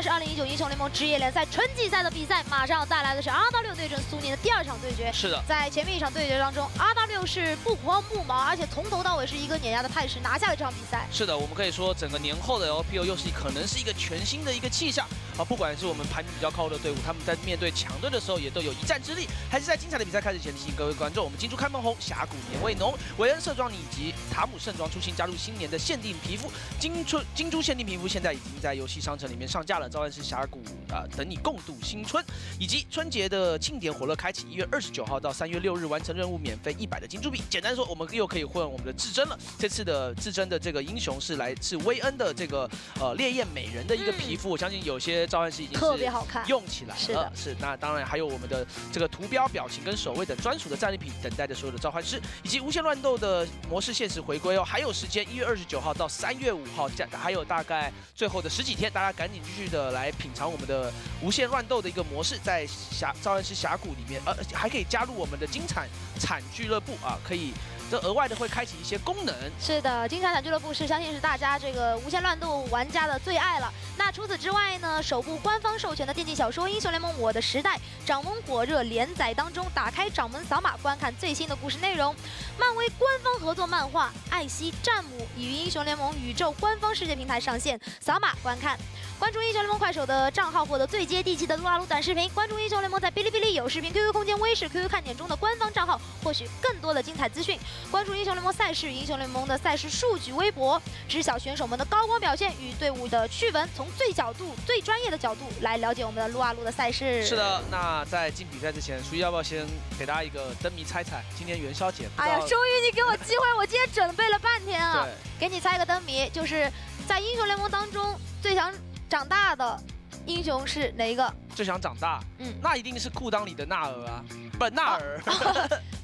的是二零一九英雄联盟职业联赛春季赛的比赛，马上要带来的是 RW 对阵苏宁的第二场对决。是的，在前面一场对决当中，RW 是不慌不忙，而且从头到尾是一个碾压的态势，拿下了这场比赛。是的，我们可以说整个年后的 LPL 又是可能是一个全新的一个气象啊！不管是我们排名比较靠后的队伍，他们在面对强队的时候也都有一战之力。还是在精彩的比赛开始前提醒各位观众，我们金珠开门红，峡谷年味浓，韦恩色装以及塔姆盛装出新加入新年的限定皮肤，金春金珠限定皮肤现在已经在游戏商城里面上架了。召唤师峡谷啊，等你共度新春，以及春节的庆典火热开启，一月二十九号到三月六日完成任务，免费一百的金珠币。简单说，我们又可以混我们的至臻了。这次的至臻的这个英雄是来自薇恩的这个呃烈焰美人的一个皮肤，我相信有些召唤师已经特别好看，用起来了。是那当然还有我们的这个图标、表情跟守卫等专属的战利品，等待着所有的召唤师，以及无限乱斗的模式限时回归哦。还有时间，一月二十九号到三月五号，还有大概最后的十几天，大家赶紧继续的呃来品尝我们的无限乱斗的一个模式，在峡召唤师峡谷里面，呃，还可以加入我们的金铲铲俱乐部啊，可以。这额外的会开启一些功能。是的，金铲铲俱乐部是相信是大家这个无限乱斗玩家的最爱了。那除此之外呢，首部官方授权的电竞小说《英雄联盟：我的时代》掌门火热连载当中，打开掌门扫码观看最新的故事内容。漫威官方合作漫画《艾希战姆》已于英雄联盟宇宙官方世界平台上线，扫码观看。关注英雄联盟快手的账号获得最接地气的撸啊撸短视频。关注英雄联盟在哔哩哔哩有视频、QQ 空间、微视、QQ 看点中的官方账号，获取更多的精彩资讯。关注英雄联盟赛事、英雄联盟的赛事数据微博，知晓选手们的高光表现与队伍的趣闻，从最角度、最专业的角度来了解我们的撸啊撸的赛事。是的，那在进比赛之前，舒怡要不要先给大家一个灯谜猜猜？今年元宵节，哎呀，终于你给我机会，我今天准备了半天啊！给你猜一个灯谜，就是在英雄联盟当中最想。长大的英雄是哪一个？最想长大，嗯，那一定是裤裆里的纳尔啊，不，纳尔，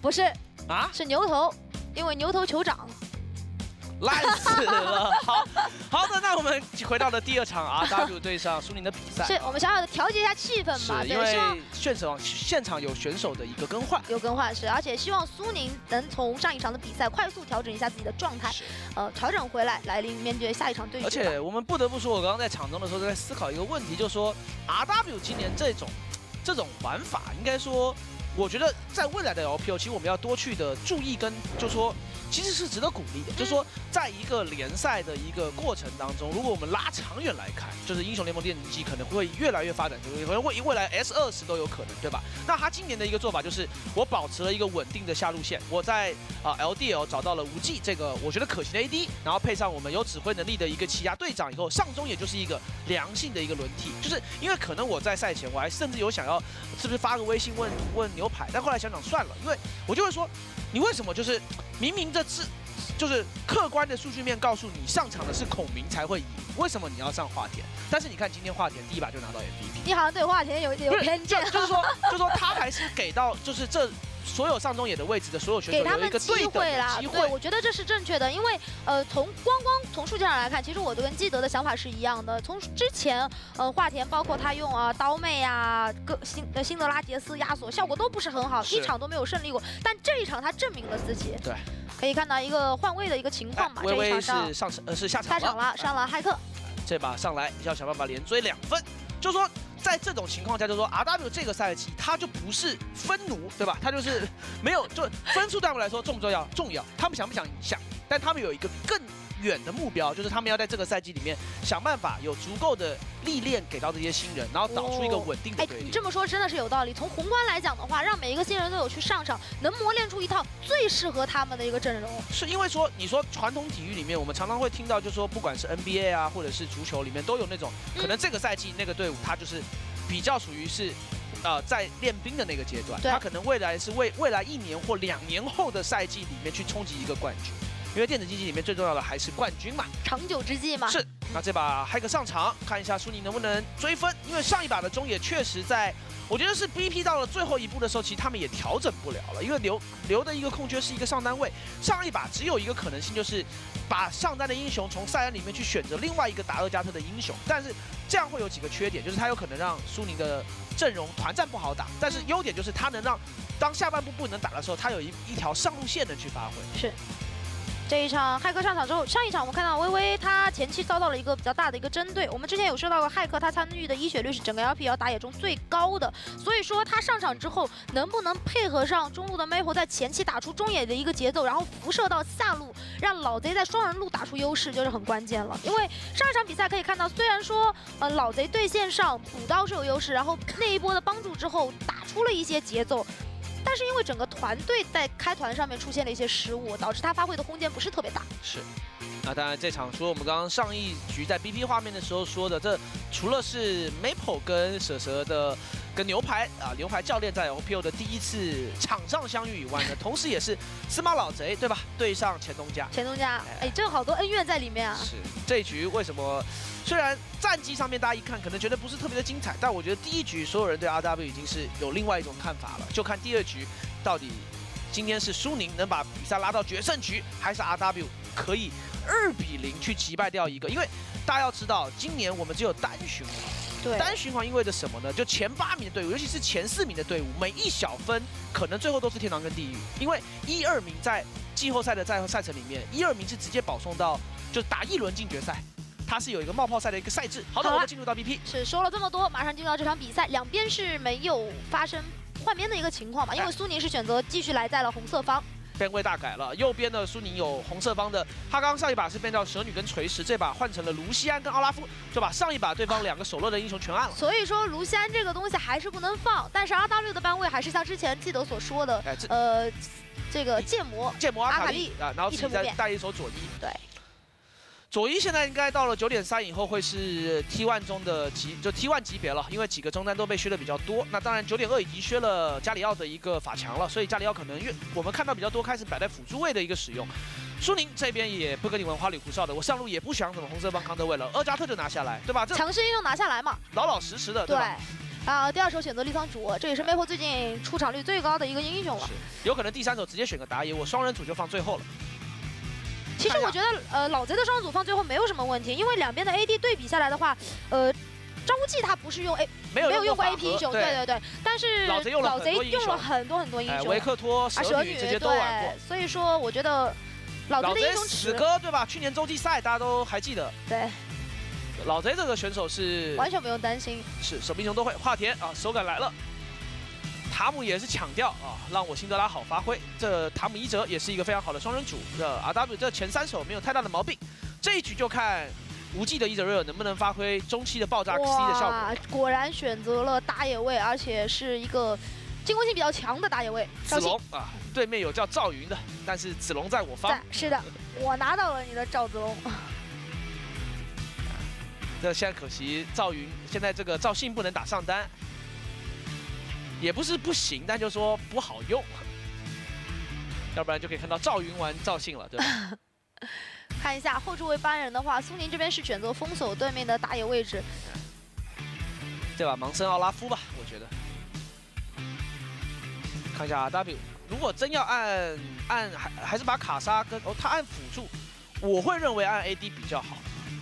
不是 啊，是牛头，因为牛头酋长。烂死了！好好的，那我们回到了第二场 RW 对 上苏宁的比赛。是我们小小的调节一下气氛嘛？因为现场现场有选手的一个更换，有更换是，而且希望苏宁能从上一场的比赛快速调整一下自己的状态，呃，调整回来来临面对下一场对决。而且我们不得不说，我刚刚在场中的时候在思考一个问题，就是说 RW 今年这种这种玩法，应该说，我觉得在未来的 LPL，其实我们要多去的注意跟，就说。其实是值得鼓励的，就是说，在一个联赛的一个过程当中，如果我们拉长远来看，就是英雄联盟电竞机可能会越来越发展，可能会未来 S 二十都有可能，对吧？那他今年的一个做法就是，我保持了一个稳定的下路线，我在啊 LDL 找到了无忌这个我觉得可行的 AD，然后配上我们有指挥能力的一个奇亚队长以后，上中也就是一个良性的一个轮替，就是因为可能我在赛前我还甚至有想要是不是发个微信问问牛排，但后来想想算了，因为我就会说。你为什么就是明明这次就是客观的数据面告诉你上场的是孔明才会赢，为什么你要上华田？但是你看今天华田第一把就拿到 MVP，你好像对华田有有偏见，就是说就是说他还是给到就是这。所有上中野的位置的所有选手有一个机会啦，对，我觉得这是正确的，因为呃，从光光从数据上来看，其实我都跟基德的想法是一样的。从之前，呃，华田包括他用啊刀妹啊、各辛呃辛德拉杰斯压锁，效果都不是很好，一场都没有胜利过。但这一场他证明了自己，对，可以看到一个换位的一个情况嘛。微微是上呃是下场下场了，上了骇客，这把上来要想办法连追两分，就说。在这种情况下，就说 R W 这个赛季他就不是分奴，对吧？他就是没有，就分数对他们来说重不重要？重要。他们想不想想？但他们有一个更。远的目标就是他们要在这个赛季里面想办法有足够的历练给到这些新人，然后导出一个稳定的队你这么说真的是有道理。从宏观来讲的话，让每一个新人都有去上场，能磨练出一套最适合他们的一个阵容。是因为说，你说传统体育里面，我们常常会听到，就说不管是 NBA 啊，或者是足球里面，都有那种可能这个赛季那个队伍他就是比较属于是呃在练兵的那个阶段，他可能未来是为未来一年或两年后的赛季里面去冲击一个冠军。因为电子竞技里面最重要的还是冠军嘛，长久之计嘛。是，那这把骇客上场，看一下苏宁能不能追分。因为上一把的中野确实在，我觉得是 BP 到了最后一步的时候，其实他们也调整不了了。因为留留的一个空缺是一个上单位，上一把只有一个可能性就是把上单的英雄从赛恩里面去选择另外一个达厄加特的英雄，但是这样会有几个缺点，就是他有可能让苏宁的阵容团战不好打，但是优点就是他能让当下半部不能打的时候，他有一一条上路线能去发挥。是。这一场骇客上场之后，上一场我们看到微微他前期遭到了一个比较大的一个针对。我们之前有说到过，骇客他参与的医血率是整个 LPL 打野中最高的，所以说他上场之后能不能配合上中路的 Maple 在前期打出中野的一个节奏，然后辐射到下路，让老贼在双人路打出优势，就是很关键了。因为上一场比赛可以看到，虽然说呃老贼对线上补刀是有优势，然后那一波的帮助之后打出了一些节奏。但是因为整个团队在开团上面出现了一些失误，导致他发挥的空间不是特别大。是，那当然这场除了我们刚刚上一局在 BP 画面的时候说的，这除了是 Maple 跟蛇蛇的跟牛排啊牛排教练在 OPO 的第一次场上相遇以外呢，同时也是司马老贼对吧？对上钱东家。钱东家，哎，这好多恩怨在里面啊。是这一局为什么？虽然战绩上面大家一看可能觉得不是特别的精彩，但我觉得第一局所有人对 RW 已经是有另外一种看法了。就看第二局到底今天是苏宁能把比赛拉到决胜局，还是 RW 可以二比零去击败掉一个？因为大家要知道，今年我们只有单循环，对，单循环意味着什么呢？就前八名的队伍，尤其是前四名的队伍，每一小分可能最后都是天堂跟地狱。因为一二名在季后赛的赛赛程里面，一二名是直接保送到就打一轮进决赛。它是有一个冒泡赛的一个赛制。好的，我们进入到 BP。是说了这么多，马上进入到这场比赛，两边是没有发生换边的一个情况嘛？因为苏宁是选择继续来在了红色方，边位大改了。右边的苏宁有红色方的，他刚刚上一把是变掉蛇女跟锤石，这把换成了卢锡安跟奥拉夫，就把上一把对方两个守落的英雄全按了。所以说卢锡安这个东西还是不能放，但是 RW 的班位还是像之前记得所说的，呃，这个剑魔剑魔阿卡丽啊，然后自己再带一手佐伊。对。佐伊现在应该到了九点三以后会是 T1 中的级，就 T1 级别了，因为几个中单都被削的比较多。那当然九点二已经削了加里奥的一个法强了，所以加里奥可能越我们看到比较多开始摆在辅助位的一个使用。苏宁这边也不跟你玩花里胡哨的，我上路也不想怎么红色帮康德位了，厄加特就拿下来，对吧？强势英雄拿下来嘛，老老实实的，对吧？啊，第二手选择立方主，这也是 Maple 最近出场率最高的一个英雄了。有可能第三手直接选个打野，我双人组就放最后了。其实我觉得，呃，老贼的双组放最后没有什么问题，因为两边的 AD 对比下来的话，呃，张无忌他不是用 A，没有用过 AP 英雄，对。对对，但是老贼用了很多很多英雄，维克托、蛇女这些都玩过，所以说我觉得老贼的英雄死哥对吧？去年洲际赛大家都还记得，对，老贼这个选手是完全不用担心，是什么英雄都会，华田啊，手感来了。塔姆也是抢掉啊，让我辛德拉好发挥。这塔姆伊泽也是一个非常好的双人组。这 RW 这前三手没有太大的毛病，这一局就看无忌的伊泽瑞尔能不能发挥中期的爆炸 C 的效果。果然选择了打野位，而且是一个进攻性比较强的打野位。子龙啊，对面有叫赵云的，但是子龙在我方。是的，我拿到了你的赵子龙。这现在可惜赵云现在这个赵信不能打上单。也不是不行，但就说不好用，要不然就可以看到赵云玩赵信了，对吧？看一下后置位八人的话，苏宁这边是选择封锁对面的打野位置，对吧？盲僧奥拉夫吧，我觉得。看一下 W，如果真要按按还还是把卡莎跟哦他按辅助，我会认为按 AD 比较好。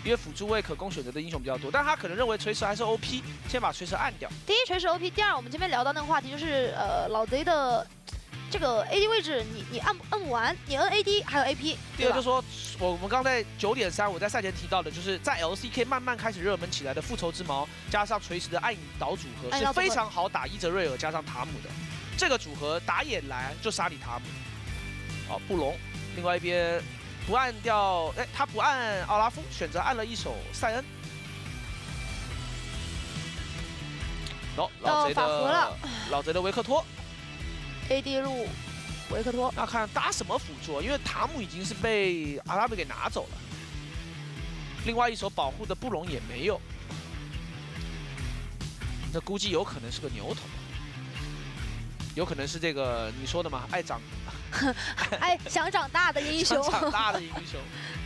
因为辅助位可供选择的英雄比较多，但他可能认为锤石还是 OP，先把锤石按掉。第一锤石 OP，第二我们前面聊到那个话题就是呃老贼的这个 AD 位置，你你按按不完，你摁 AD 还有 AP。第二就是说，我我们刚在九点三，我在赛前提到的，就是在 LCK 慢慢开始热门起来的复仇之矛，加上锤石的暗影岛组合是非常好打伊泽瑞尔加上塔姆的，这个组合打野来就杀你塔姆。好，布隆，另外一边。不按掉，哎，他不按奥拉夫，选择按了一手塞恩。哦，老贼的老贼的维克托，AD 路维克托。那看搭什么辅助？因为塔姆已经是被阿拉比给拿走了。另外一手保护的布隆也没有，这估计有可能是个牛头，有可能是这个你说的嘛，爱长。哎，想长大的英雄，想长大的英雄。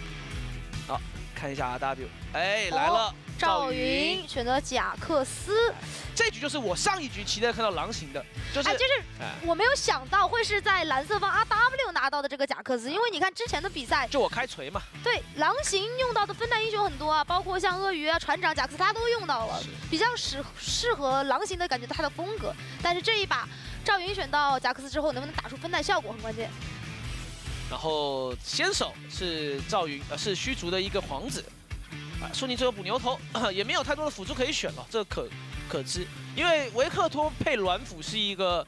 好，看一下 R W，哎，来了，赵云选择贾克斯。这局就是我上一局期待看到狼行的，就是就是我没有想到会是在蓝色方 R W 拿到的这个贾克斯，因为你看之前的比赛，就我开锤嘛。对，狼行用到的分担英雄很多啊，包括像鳄鱼啊、船长、贾克斯，他都用到了，比较适适合狼行的感觉，他的风格。但是这一把。赵云选到贾克斯之后，能不能打出分带效果很关键。然后先手是赵云，呃是虚竹的一个皇子。啊，苏宁最后补牛头，也没有太多的辅助可以选了，这可可知。因为维克托配软辅是一个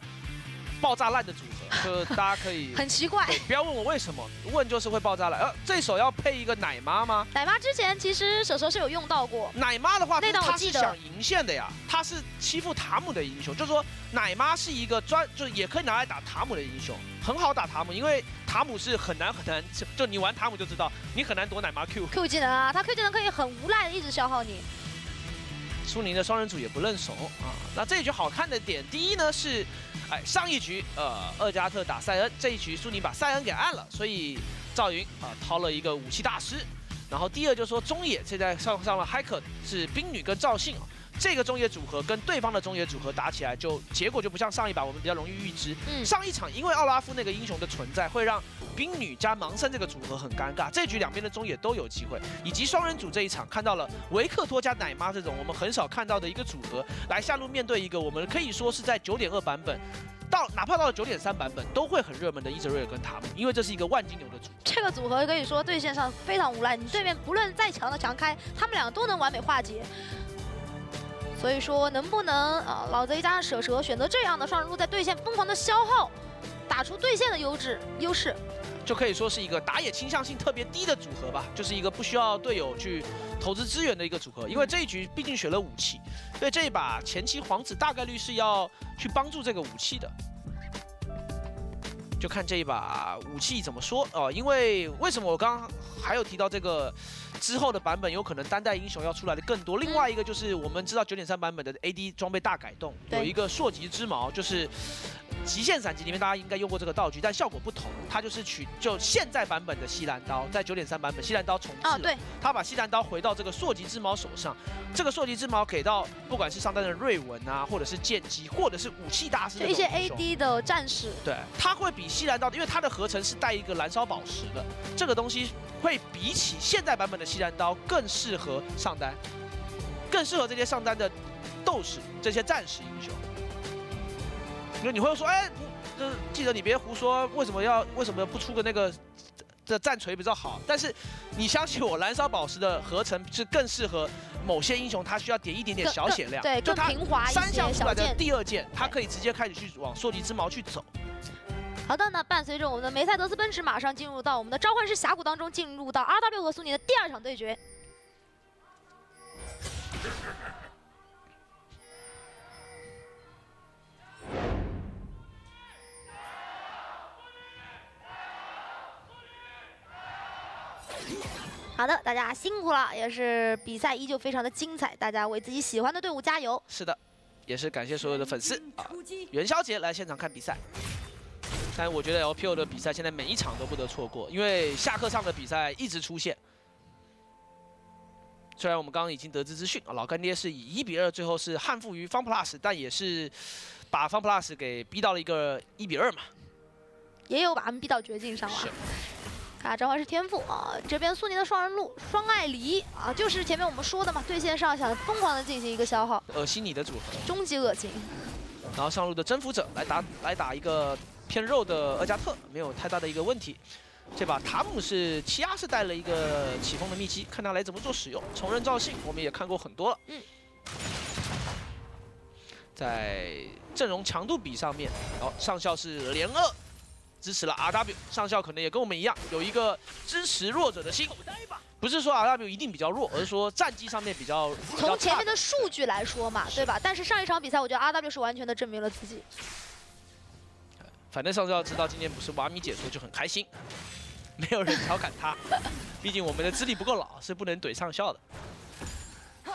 爆炸烂的组合，就大家可以很奇怪，不要问我为什么，问就是会爆炸烂。呃，这手要配一个奶妈吗？奶妈之前其实手手是有用到过。奶妈的话，那他是想赢线的呀，他是欺负塔姆的英雄，就是说奶妈是一个专，就是也可以拿来打塔姆的英雄，很好打塔姆，因为塔姆是很难很难，就你玩塔姆就知道，你很难躲奶妈 Q。Q 技能啊，他 Q 技能可以很无赖的一直消耗你。苏宁的双人组也不认怂啊。那这一局好看的点，第一呢是，哎，上一局呃厄加特打塞恩，这一局苏宁把塞恩给按了，所以赵云啊掏了一个武器大师。然后第二就是说中野现在上上了 Hiker 是冰女跟赵信啊。这个中野组合跟对方的中野组合打起来，就结果就不像上一把我们比较容易预知。嗯，上一场因为奥拉夫那个英雄的存在，会让冰女加盲僧这个组合很尴尬。这局两边的中野都有机会，以及双人组这一场看到了维克托加奶妈这种我们很少看到的一个组合，来下路面对一个我们可以说是在九点二版本到哪怕到了九点三版本都会很热门的伊泽瑞尔跟塔姆，因为这是一个万金牛的组。这个组合可以说对线上非常无赖，你对面不论再强的强开，他们两个都能完美化解。所以说，能不能啊，老贼加上舍蛇选择这样的双人路，在对线疯狂的消耗，打出对线的优质优势，就可以说是一个打野倾向性特别低的组合吧，就是一个不需要队友去投资资源的一个组合。因为这一局毕竟选了武器，所以这一把前期皇子大概率是要去帮助这个武器的。就看这一把武器怎么说哦，因为为什么我刚刚还有提到这个之后的版本有可能单带英雄要出来的更多？另外一个就是我们知道九点三版本的 AD 装备大改动，有一个朔极之矛，就是。极限闪击里面，大家应该用过这个道具，但效果不同。它就是取就现在版本的西兰刀，在九点三版本西兰刀重置了。对。他把西兰刀回到这个朔极之矛手上，这个朔极之矛给到不管是上单的瑞文啊，或者是剑姬，或者是武器大师一些 AD 的战士。对，它会比西兰刀，因为它的合成是带一个燃烧宝石的，这个东西会比起现在版本的西兰刀更适合上单，更适合这些上单的斗士、这些战士英雄。就你会说，哎，就是记得你别胡说，为什么要为什么不出个那个的战锤比较好？但是你相信我，燃烧宝石的合成是更适合某些英雄，他需要点一点点小血量，对，更平滑一些。三项出来的第二件，他可以直接开始去往朔极之矛去走。好的，那伴随着我们的梅赛德斯奔驰马上进入到我们的召唤师峡谷当中，进入到 RW 和苏宁的第二场对决。好的，大家辛苦了，也是比赛依旧非常的精彩，大家为自己喜欢的队伍加油。是的，也是感谢所有的粉丝啊，元宵节来现场看比赛。但我觉得 LPL 的比赛现在每一场都不得错过，因为下课上的比赛一直出现。虽然我们刚刚已经得知资讯啊，老干爹是以一比二最后是憾负于方 plus，但也是把方 plus 给逼到了一个一比二嘛，也有把他们逼到绝境上了。看召唤师天赋啊，这边苏宁的双人路双艾离啊，就是前面我们说的嘛，对线上想疯狂的进行一个消耗，恶心你的组合，终极恶心。然后上路的征服者来打来打一个偏肉的厄加特，没有太大的一个问题。这把塔姆是欺压是带了一个起风的秘籍，看他来怎么做使用。重任赵信我们也看过很多了，嗯，在阵容强度比上面，哦，上校是连二。支持了 RW 上校，可能也跟我们一样，有一个支持弱者的心。不是说 RW 一定比较弱，而是说战绩上面比较。从前面的数据来说嘛，对吧？但是上一场比赛，我觉得 RW 是完全的证明了自己。反正上校知道今天不是瓦米解说就很开心，没有人调侃他，毕竟我们的资历不够老，是不能怼上校的。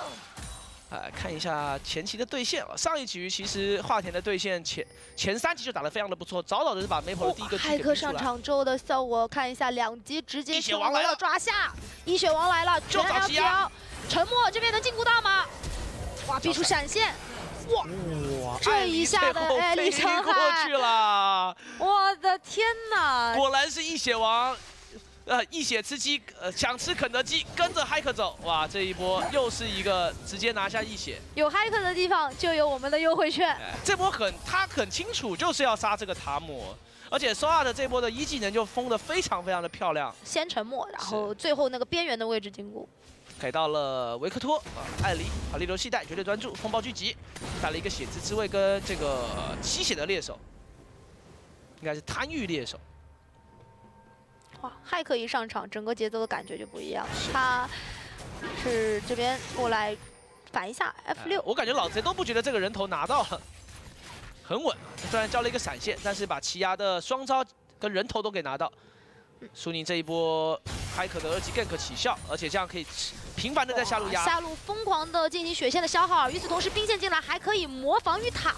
呃，看一下前期的对线啊，上一局其实华田的对线前前三局就打得非常的不错，早早的就把 Maple 的第一个骇客上场之后的效果，看一下两击直接血王来了抓下，一血王来了，就早沉默这边能禁锢到吗？哇，逼出闪现，哇哇，这一下的艾丽伤害过去了，我的天哪，果然是一血王。呃，一血吃鸡，呃，想吃肯德基，跟着骇客走，哇，这一波又是一个直接拿下一血。有骇客的地方就有我们的优惠券。这波很，他很清楚就是要杀这个塔姆，而且 Sora 的这波的一技能就封的非常非常的漂亮，先沉默，然后最后那个边缘的位置进攻。给到了维克托啊，艾黎啊，力流系带绝对专注，风暴聚集，带了一个血之之位跟这个吸血的猎手，应该是贪欲猎手。哇，骇客一上场，整个节奏的感觉就不一样。他是这边过来反一下 F 六，我感觉老贼都不觉得这个人头拿到了，很稳。虽然交了一个闪现，但是把奇亚的双招跟人头都给拿到。苏宁这一波骇客的二级 gank 起效，而且这样可以。频繁的在下路压，下路疯狂的进行血线的消耗，与此同时兵线进来还可以魔防御塔，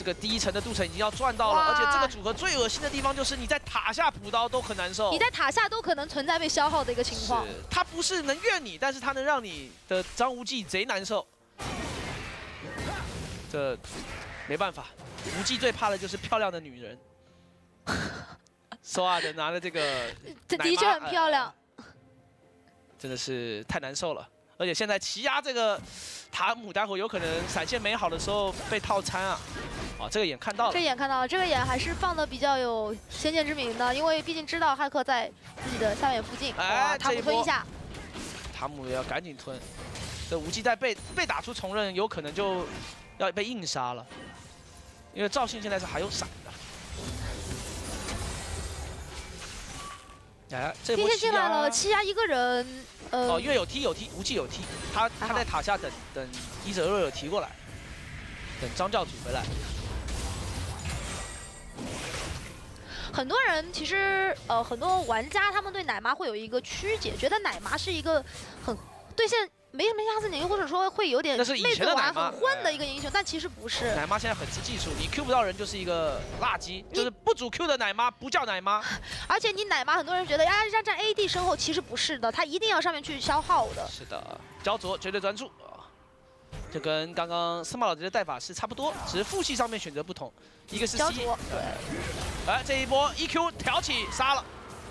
这个第一层的镀层已经要赚到了，而且这个组合最恶心的地方就是你在塔下补刀都很难受，你在塔下都可能存在被消耗的一个情况。他不是能怨你，但是他能让你的张无忌贼难受，这没办法，无忌最怕的就是漂亮的女人。索尔的拿的这个，这的确很漂亮。真的是太难受了，而且现在奇压这个塔姆待会有可能闪现没好的时候被套餐啊！啊，这个眼看到了，这眼看到了，这个眼还是放的比较有先见之明的，因为毕竟知道骇客在自己的下面附近。哎，塔姆吞一下，塔姆要赶紧吞，这无忌在被被打出重刃，有可能就要被硬杀了，因为赵信现在是还有闪的。哎，这波进来了，七压一个人。呃，哦，因为有踢有踢，无忌有踢，他他在塔下等等伊泽若有提过来，等张教主回来。很多人其实呃，很多玩家他们对奶妈会有一个曲解，觉得奶妈是一个很对线。没什么压死你，或者说会有点妹子玩很混的一个英雄，但其实不是。奶妈现在很吃技术，你 Q 不到人就是一个垃圾，就是不主 Q 的奶妈不叫奶妈。而且你奶妈很多人觉得呀，要站 AD 身后，其实不是的，他一定要上面去消耗的。是的，焦灼绝对专注，就跟刚刚司马老贼的带法是差不多，只是副系上面选择不同，一个是焦灼，对。来这一波 EQ 挑起杀了，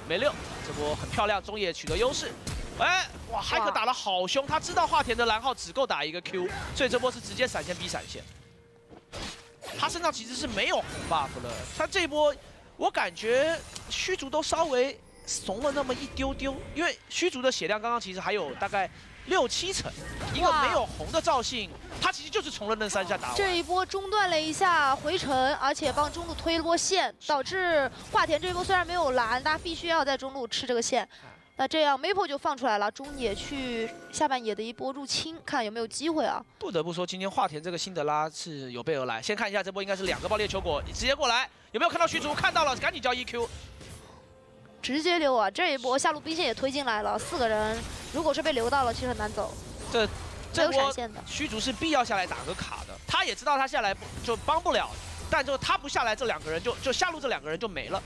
没六，这波很漂亮，中野取得优势。哎，哇！骇客打得好凶，他知道华田的蓝耗只够打一个 Q，所以这波是直接闪现逼闪现。他身上其实是没有红 buff 了，他这波我感觉虚竹都稍微怂了那么一丢丢，因为虚竹的血量刚刚其实还有大概六七成，一个没有红的赵信，他其实就是从了那三下打完。这一波中断了一下回城，而且帮中路推了波线，导致华田这一波虽然没有蓝，但必须要在中路吃这个线。那这样，Maple 就放出来了，中野去下半野的一波入侵，看有没有机会啊？不得不说，今天华田这个辛德拉是有备而来。先看一下这波，应该是两个爆裂球果，直接过来，有没有看到虚竹？看到了，赶紧交 EQ，直接溜啊！这一波下路兵线也推进来了，四个人，如果是被留到了，其实很难走。这这波虚竹是必要下来打个卡的，他也知道他下来就帮不了，但就他不下来，这两个人就就下路这两个人就没了。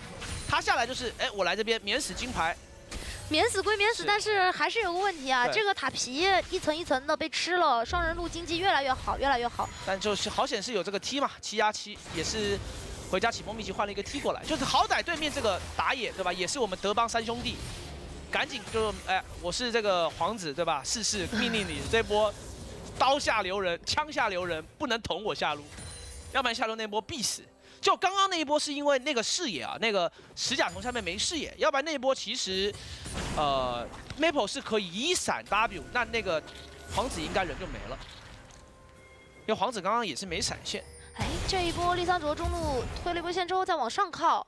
他下来就是，哎，我来这边免死金牌。免死归免死，但是还是有个问题啊，这个塔皮一层一层的被吃了，双人路经济越来越好，越来越好。但就是好险是有这个 T 嘛，七压七也是回家启蒙秘籍换了一个 T 过来，就是好歹对面这个打野对吧，也是我们德邦三兄弟，赶紧就哎，我是这个皇子对吧，试试命令你这波刀下留人，枪下留人，不能捅我下路，要不然下路那波必死。就刚刚那一波是因为那个视野啊，那个石甲虫下面没视野，要不然那一波其实，呃，Maple 是可以一闪 W，那那个皇子应该人就没了，因为皇子刚刚也是没闪现。哎，这一波丽桑卓中路推了一波线之后再往上靠，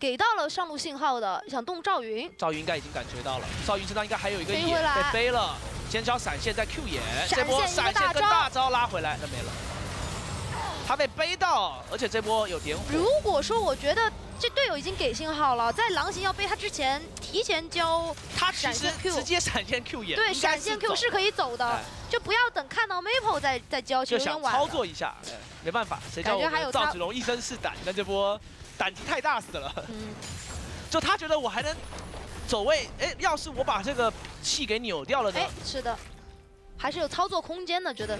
给到了上路信号的，想动赵云。赵云应该已经感觉到了，赵云身上应该还有一个野被背了，先交闪现再 Q 眼，这波闪现跟大招拉回来，那没了。他被背到，而且这波有点火。如果说我觉得这队友已经给信号了，在狼行要背他之前，提前交他闪现 Q，直接闪现 Q 也。对，闪现 Q 是可以走的，就不要等看到 Maple 再再交，就想操作一下，没办法，谁叫我赵子龙一身是胆，但这波胆子太大死了。嗯，就他觉得我还能走位，哎，要是我把这个气给扭掉了呢？哎，是的，还是有操作空间的，觉得。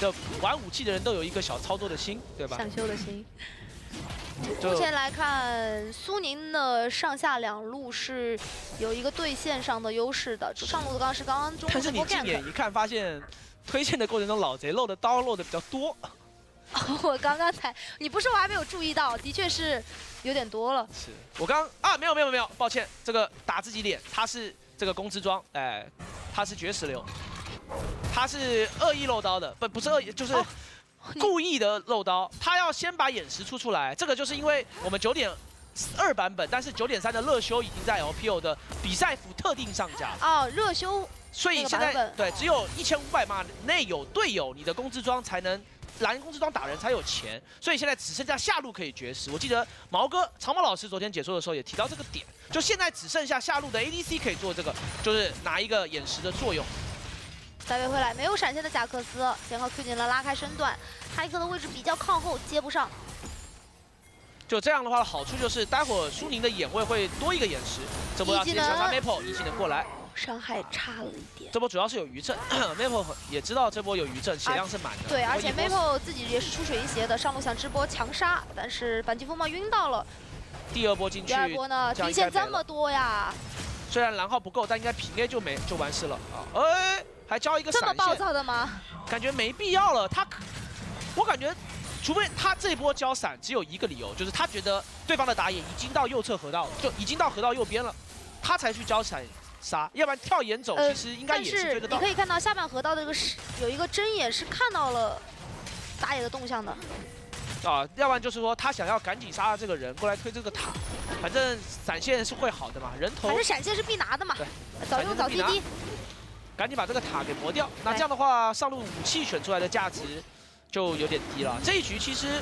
就玩武器的人都有一个小操作的心，对吧？想修的心。目前来看，苏宁的上下两路是有一个对线上的优势的。上路的刚是刚刚中但是你近眼一看，发现推线的过程中，老贼漏的刀漏的比较多。我刚刚才，你不是我还没有注意到，的确是有点多了。是我刚啊，没有没有没有，抱歉，这个打自己脸，他是这个工资装，哎，他是绝石流，他是恶意漏刀的，不不是恶意，就是哦故意的漏刀，他要先把眼石出出来，这个就是因为我们九点二版本，但是九点三的热修已经在 LPO 的比赛服特定上架，哦，热修所以现在对只有一千五百码内有队友，你的工资装才能。蓝工资装打人才有钱，所以现在只剩下下路可以绝食。我记得毛哥长毛老师昨天解说的时候也提到这个点，就现在只剩下下路的 ADC 可以做这个，就是拿一个眼石的作用。再围回来，没有闪现的贾克斯，先靠 Q 技能拉开身段，泰克的位置比较靠后，接不上。就这样的话，好处就是待会儿苏宁的眼位会多一个眼石，这波要直接想杀 Maple，一技能过来。伤害差了一点。这波主要是有余震，Maple 也知道这波有余震，血量是满的。对，而且 Maple 自己也是出水银鞋的，上路想直播强杀，但是反击风暴晕到了。第二波进去，第二波呢，兵线这么多呀，虽然蓝耗不够，但应该平 A 就没就完事了啊！哎，还交一个这么暴闪现，躁的吗？感觉没必要了。他可，我感觉，除非他这波交闪只有一个理由，就是他觉得对方的打野已经到右侧河道，就已经到河道右边了，他才去交闪杀，要不然跳眼走呃其实应该也是追得到是你可。以看到下半河道这个是有一个针眼是看到了打野的动向的，啊，要不然就是说他想要赶紧杀这个人过来推这个塔，反正闪现是会好的嘛，人头反正闪现是必拿的嘛，早用早滴滴。赶紧把这个塔给磨掉。那这样的话，上路武器选出来的价值就有点低了。这一局其实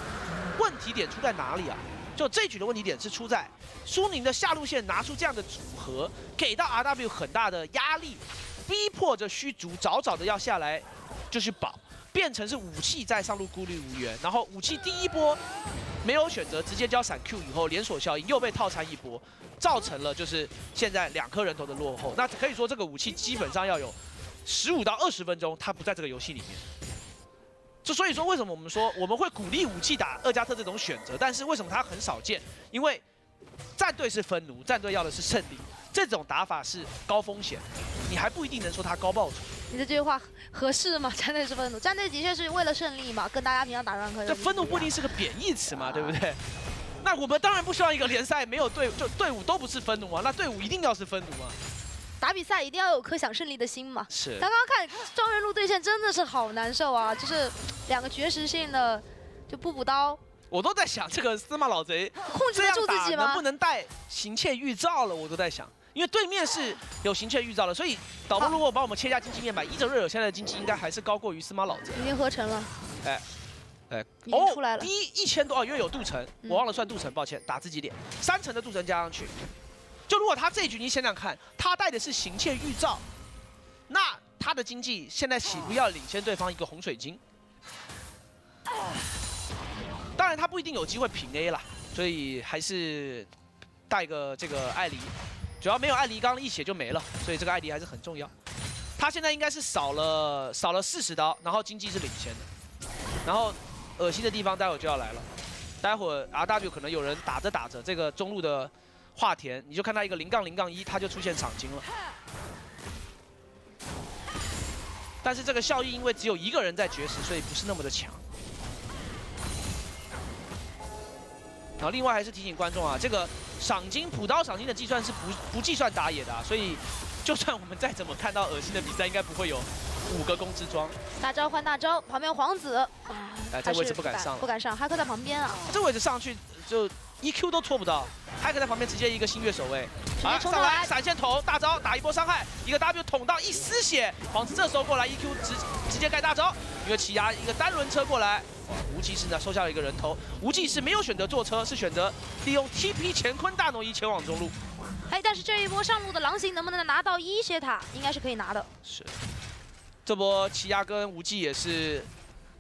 问题点出在哪里啊？就这一局的问题点是出在苏宁的下路线拿出这样的组合，给到 RW 很大的压力，逼迫着虚竹早早的要下来就去保，变成是武器在上路孤立无援，然后武器第一波没有选择直接交闪 Q 以后连锁效应又被套餐一波，造成了就是现在两颗人头的落后。那可以说这个武器基本上要有十五到二十分钟，他不在这个游戏里面。就所以说，为什么我们说我们会鼓励武器打二加特这种选择，但是为什么他很少见？因为战队是分奴，战队要的是胜利，这种打法是高风险，你还不一定能说他高报酬。你的这句话合适吗？战队是分奴，战队的确是为了胜利嘛，跟大家平常打 rank 这分奴不一定是是个贬义词嘛，啊对不对？那我们当然不希望一个联赛没有队就队伍都不是分奴啊，那队伍一定要是分奴啊。打比赛一定要有颗想胜利的心嘛。是刚刚看庄园路对线真的是好难受啊，就是两个绝食性的就步步刀，我都在想这个司马老贼控制得住自己吗能不？能带行窃预兆了？我都在想，因为对面是有行窃预兆的，所以导播如果帮我们切一下经济面板，伊泽瑞尔现在的经济应该还是高过于司马老贼。已经合成了，哎，哎，哦出来了第一一千多哦，因为有镀层，嗯我忘了算镀层，抱歉，打自己脸，三层的镀层加上去，就如果他这一局你想想看，他带的是行窃预兆，那他的经济现在岂不要领先对方一个红水晶？当然他不一定有机会平 A 啦，所以还是带个这个艾黎，主要没有艾黎刚一血就没了，所以这个艾黎还是很重要。他现在应该是少了少了四十刀，然后经济是领先的，然后恶心的地方待会就要来了，待会 RW 可能有人打着打着这个中路的华田，你就看他一个零杠零杠一，他就出现场金了。但是这个效益因为只有一个人在绝食，所以不是那么的强。然后另外还是提醒观众啊，这个赏金普刀赏金的计算是不不计算打野的、啊，所以就算我们再怎么看到恶心的比赛，应该不会有五个攻之装。大招换大招，旁边皇子，啊哎这位置不敢上了不敢上，哈克在旁边啊，这位置上去就 EQ 都戳不到，还可以在旁边直接一个星月守卫，上来闪现头大招打一波伤害，一个 W 捅到一丝血，皇子这时候过来 EQ 直直接盖大招，一个奇压一个单轮车过来，无忌是呢收下了一个人头，无忌是没有选择坐车，是选择利用 TP 乾坤大挪移前往中路，哎，但是这一波上路的狼行能不能拿到一血塔，应该是可以拿的。是，这波奇压跟无忌也是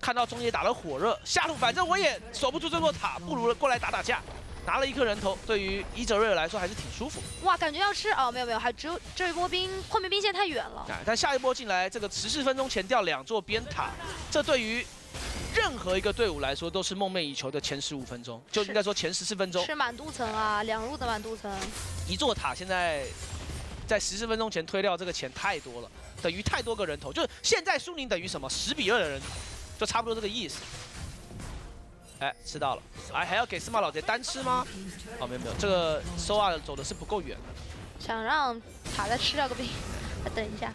看到中野打得火热，下路反正我也守不住这座塔，不如过来打打架。拿了一颗人头，对于伊泽瑞尔来说还是挺舒服。哇，感觉要吃哦，没有没有，还只有这一波兵后面兵线太远了。啊，但下一波进来，这个十四分钟前掉两座边塔，这对于任何一个队伍来说都是梦寐以求的前十五分钟，就应该说前十四分钟。是满镀层啊，两路的满镀层。一座塔现在在十四分钟前推掉这个钱太多了，等于太多个人头，就是现在苏宁等于什么十比二的人头，就差不多这个意思。哎，吃到了，哎，还要给司马老贼单吃吗？哦，没有没有，这个 SOA 走的是不够远的。想让塔再吃掉个兵，等一下。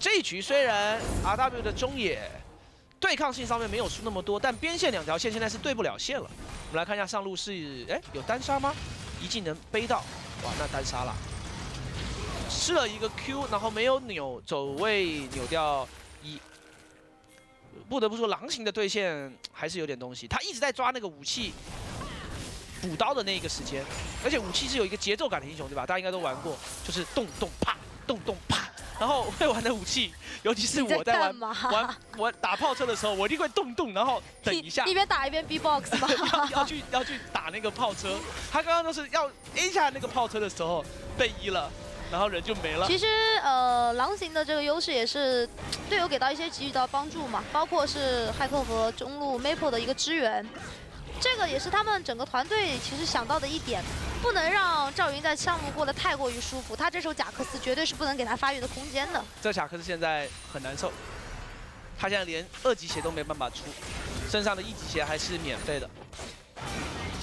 这一局虽然 RW 的中野对抗性上面没有输那么多，但边线两条线现在是对不了线了。我们来看一下上路是，哎，有单杀吗？一技能背到，哇，那单杀了。吃了一个 Q，然后没有扭走位扭掉一。不得不说，狼形的对线还是有点东西。他一直在抓那个武器补刀的那一个时间，而且武器是有一个节奏感的英雄，对吧？大家应该都玩过，就是动动啪，动动啪。然后会玩的武器，尤其是我在玩玩我打炮车的时候，我一定会动动，然后等一下，一边打一边 B box 吗？要要去要去打那个炮车。他刚刚都是要 A 下那个炮车的时候被一了。然后人就没了。其实，呃，狼行的这个优势也是队友给到一些给予到帮助嘛，包括是骇客和中路 Maple 的一个支援，这个也是他们整个团队其实想到的一点，不能让赵云在上路过得太过于舒服。他这时候贾克斯绝对是不能给他发育的空间的。这贾克斯现在很难受，他现在连二级鞋都没办法出，身上的一级鞋还是免费的，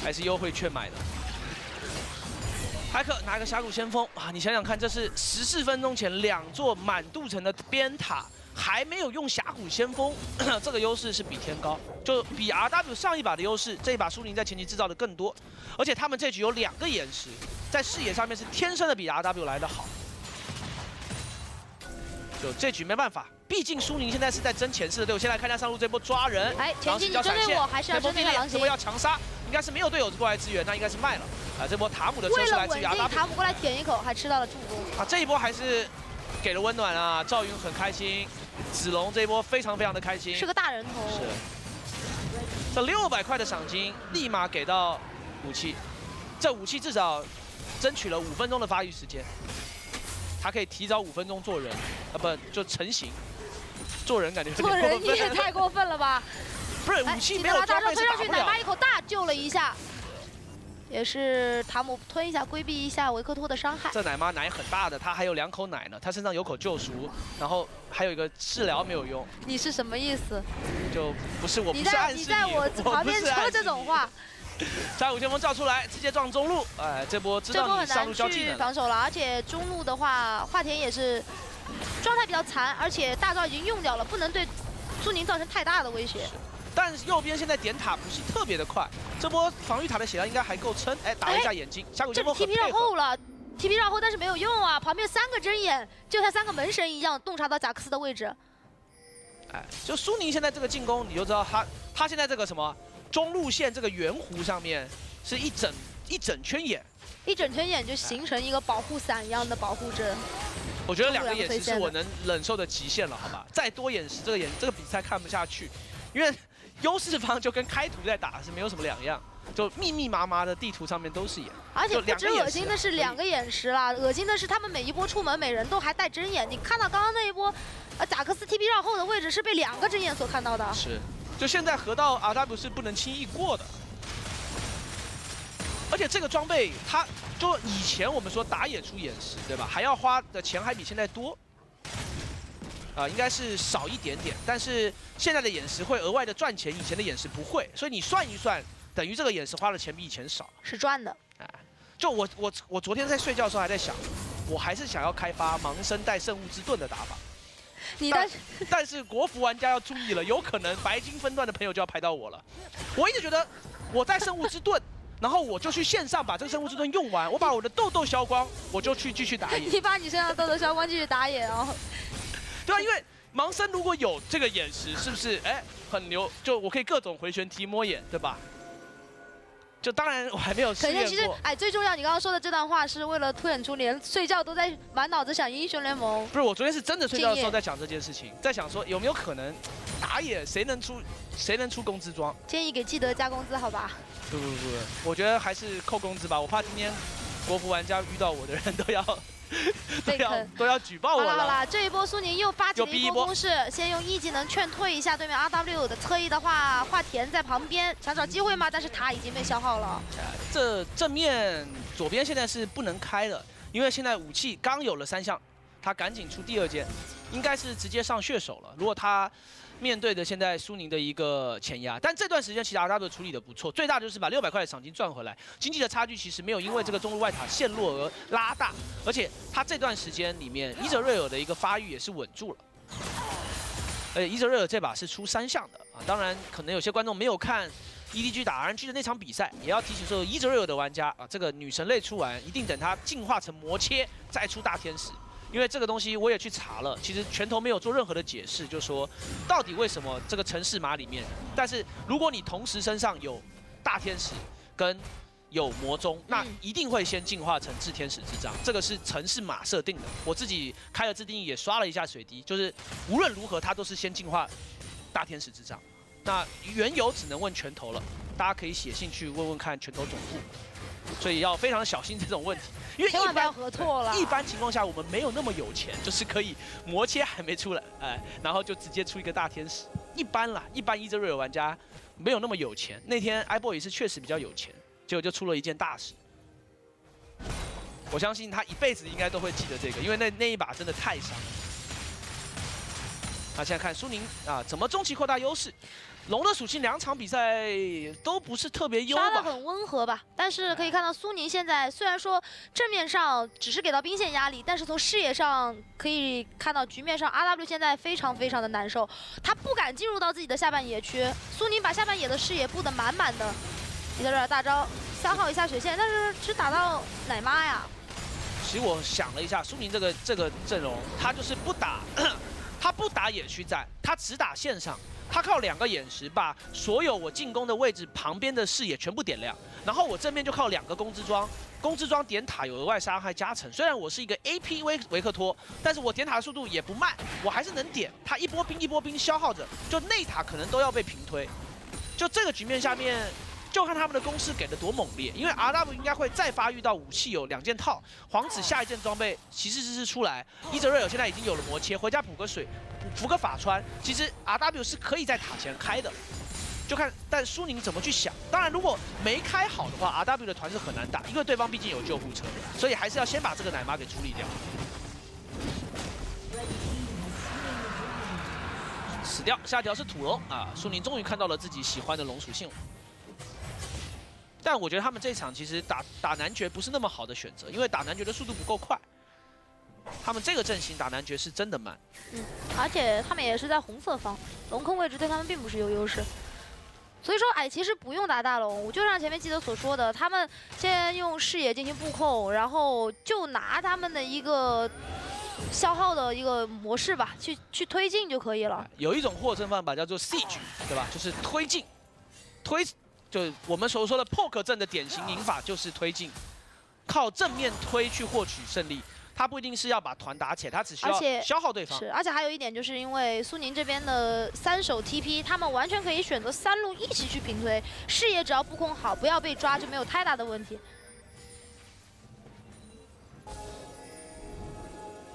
还是优惠券买的。海克拿个峡谷先锋啊！你想想看，这是十四分钟前两座满镀层的边塔，还没有用峡谷先锋，这个优势是比天高，就比 RW 上一把的优势。这一把苏宁在前期制造的更多，而且他们这局有两个延迟，在视野上面是天生的比 RW 来的好。就这局没办法，毕竟苏宁现在是在争前四的队伍。先来看一下上路这波抓人，哎，前期你针对我还是要针对狼这波要强杀，应该是没有队友过来支援，那应该是卖了。啊，这波塔姆的车是来自于阿达塔姆过来舔一口，还吃到了助攻。啊，这一波还是给了温暖啊！赵云很开心，子龙这一波非常非常的开心，是个大人头。是。这六百块的赏金立马给到武器，这武器至少争取了五分钟的发育时间，他可以提早五分钟做人，啊不就成型。做人感觉做人你也太过分了吧？不是武器没有装备是打不了。奶妈一口大救了一下。也是塔姆吞一下，规避一下维克托的伤害。这奶妈奶很大的，他还有两口奶呢，他身上有口救赎，然后还有一个治疗没有用。你是什么意思？就不是我，不是暗示你。你在我旁边说这种话。三五先锋照出来，直接撞中路。哎，这波知道你上路交技能。防守了，而且中路的话，华田也是状态比较残，而且大招已经用掉了，不能对苏宁造成太大的威胁。但右边现在点塔不是特别的快，这波防御塔的血量应该还够撑。哎，打了一下眼睛，峡谷先锋 TP 绕后了，TP 绕后但是没有用啊，旁边三个针眼就像三个门神一样洞察到贾克斯的位置。哎，就苏宁现在这个进攻，你就知道他他现在这个什么中路线这个圆弧上面是一整一整圈眼，一整圈眼就形成一个保护伞一样的保护阵。我觉得两个眼石是我能忍受的极限了，好吧？再多眼石这个眼这个比赛看不下去，因为。优势方就跟开图在打是没有什么两样，就密密麻麻的地图上面都是眼，而且不止恶心的是两个眼石啦，恶心的是他们每一波出门每人都还带针眼，你看到刚刚那一波，呃贾克斯 TP 绕后的位置是被两个针眼所看到的。是，就现在河道 RW 是不能轻易过的，而且这个装备它就以前我们说打野出眼石对吧，还要花的钱还比现在多。啊，应该是少一点点，但是现在的眼石会额外的赚钱，以前的眼石不会，所以你算一算，等于这个眼石花的钱比以前少，是赚的。哎，就我我我昨天在睡觉的时候还在想，我还是想要开发盲僧带圣物之盾的打法。你的，但是国服玩家要注意了，有可能白金分段的朋友就要排到我了。我一直觉得我在生物之盾，然后我就去线上把这个生物之盾用完，我把我的豆豆消光，我就去继续打野。你把你身上豆豆消光继续打野哦。对啊，因为盲僧如果有这个眼石，是不是哎很牛？就我可以各种回旋踢摸眼，对吧？就当然我还没有试验过。其实哎，最重要，你刚刚说的这段话是为了凸显出连睡觉都在满脑子想英雄联盟。不是，我昨天是真的睡觉的时候在想这件事情，在想说有没有可能打野谁能出谁能出工资装？建议给基德加工资，好吧？不不不，我觉得还是扣工资吧，我怕今天国服玩家遇到我的人都要。都要都要举报我了。好了好了，这一波苏宁又发起了一波攻势，先用 E 技能劝退一下对面 RW 的侧翼的话，华田在旁边想找机会吗？但是塔已经被消耗了。这正面左边现在是不能开的，因为现在武器刚有了三项，他赶紧出第二件，应该是直接上血手了。如果他面对的现在苏宁的一个前压，但这段时间其实 RW 处理的不错，最大就是把六百块的赏金赚回来，经济的差距其实没有因为这个中路外塔陷落而拉大，而且他这段时间里面伊泽瑞尔的一个发育也是稳住了。呃，伊泽瑞尔这把是出三项的啊，当然可能有些观众没有看 EDG 打 RNG 的那场比赛，也要提醒所有伊泽瑞尔的玩家啊，这个女神类出完一定等他进化成魔切再出大天使。因为这个东西我也去查了，其实拳头没有做任何的解释，就说到底为什么这个城市码里面，但是如果你同时身上有大天使跟有魔宗，那一定会先进化成炽天使之杖，这个是城市码设定的。我自己开了自定义也刷了一下水滴，就是无论如何它都是先进化大天使之杖。那缘由只能问拳头了，大家可以写信去问问看拳头总部。所以要非常小心这种问题，因为千万不要合错了。一般情况下，我们没有那么有钱，就是可以魔切还没出来，哎，然后就直接出一个大天使。一般啦，一般伊泽瑞尔玩家没有那么有钱。那天 iBoy 是确实比较有钱，结果就出了一件大事。我相信他一辈子应该都会记得这个，因为那那一把真的太伤。那现在看苏宁啊，怎么中期扩大优势？龙的属性两场比赛都不是特别优吧？杀的很温和吧？但是可以看到苏宁现在虽然说正面上只是给到兵线压力，但是从视野上可以看到局面上 RW 现在非常非常的难受，他不敢进入到自己的下半野区。苏宁把下半野的视野布的满满的，你在这大招消耗一下血线，但是只打到奶妈呀。其实我想了一下，苏宁这个这个阵容，他就是不打，他不打野区战，他只打线上。他靠两个眼石把所有我进攻的位置旁边的视野全部点亮，然后我正面就靠两个弓之装，弓之装点塔有额外伤害加成。虽然我是一个 A P 维维克托，但是我点塔的速度也不慢，我还是能点。他一波兵一波兵消耗着，就内塔可能都要被平推。就这个局面下面。就看他们的攻势给的多猛烈，因为 R W 应该会再发育到武器有两件套，皇子下一件装备骑士之士出来，伊泽瑞尔现在已经有了魔切，回家补个水，补个法穿，其实 R W 是可以在塔前开的，就看但苏宁怎么去想。当然如果没开好的话，R W 的团是很难打，因为对方毕竟有救护车，所以还是要先把这个奶妈给处理掉。死掉，下一条是土龙啊，苏宁终于看到了自己喜欢的龙属性了。但我觉得他们这场其实打打男爵不是那么好的选择，因为打男爵的速度不够快。他们这个阵型打男爵是真的慢。嗯，而且他们也是在红色方，龙坑位置对他们并不是有优势。所以说，哎，其实不用打大龙，我就像前面记得所说的，他们先用视野进行布控，然后就拿他们的一个消耗的一个模式吧，去去推进就可以了。有一种获胜方法叫做 siege，对吧？就是推进，推。就我们所说的 poke 阵的典型赢法就是推进，靠正面推去获取胜利。他不一定是要把团打起来，他只需要消耗对方。是，而且还有一点，就是因为苏宁这边的三手 TP，他们完全可以选择三路一起去平推，视野只要布控好，不要被抓，就没有太大的问题。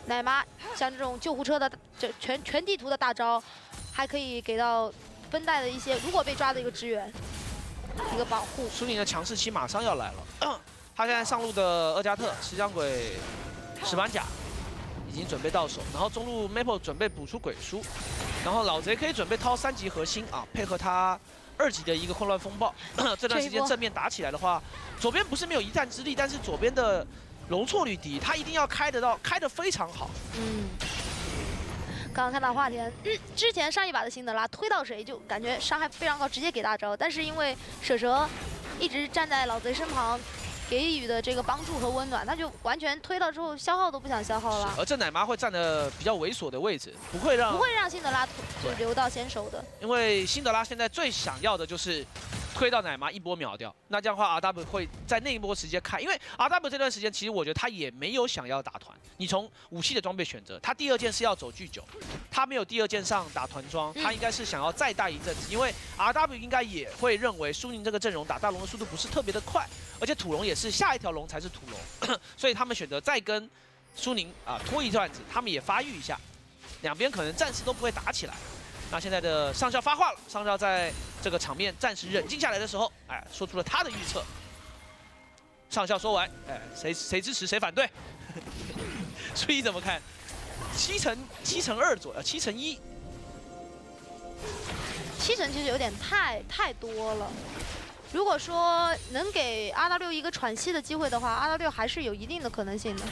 奶妈像这种救护车的这全全地图的大招，还可以给到分带的一些如果被抓的一个支援。一个保护，苏宁的强势期马上要来了。他现在上路的厄加特石像鬼石板甲已经准备到手，然后中路 Maple 准备补出鬼书，然后老贼可以准备掏三级核心啊，配合他二级的一个混乱风暴。这段时间正面打起来的话，左边不是没有一战之力，但是左边的容错率低，他一定要开得到，开得非常好。嗯。刚刚看到华田，之前上一把的辛德拉推到谁就感觉伤害非常高，直接给大招。但是因为蛇蛇一直站在老贼身旁，给予的这个帮助和温暖，他就完全推到之后消耗都不想消耗了。而这奶妈会站的比较猥琐的位置，不会让不会让辛德拉就留到先手的。因为辛德拉现在最想要的就是。推到奶妈一波秒掉，那这样的话 R W 会在那一波时间开，因为 R W 这段时间其实我觉得他也没有想要打团。你从武器的装备选择，他第二件是要走巨九，他没有第二件上打团装，他应该是想要再带一阵子，因为 R W 应该也会认为苏宁这个阵容打大龙的速度不是特别的快，而且土龙也是下一条龙才是土龙，所以他们选择再跟苏宁啊拖一段子，他们也发育一下，两边可能暂时都不会打起来。那现在的上校发话了，上校在这个场面暂时冷静下来的时候，哎，说出了他的预测。上校说完，哎，谁谁支持谁反对？所以怎么看？七乘七乘二左右，七乘一。七成其实有点太太多了。如果说能给 R W 一个喘息的机会的话，R W 还是有一定的可能性的。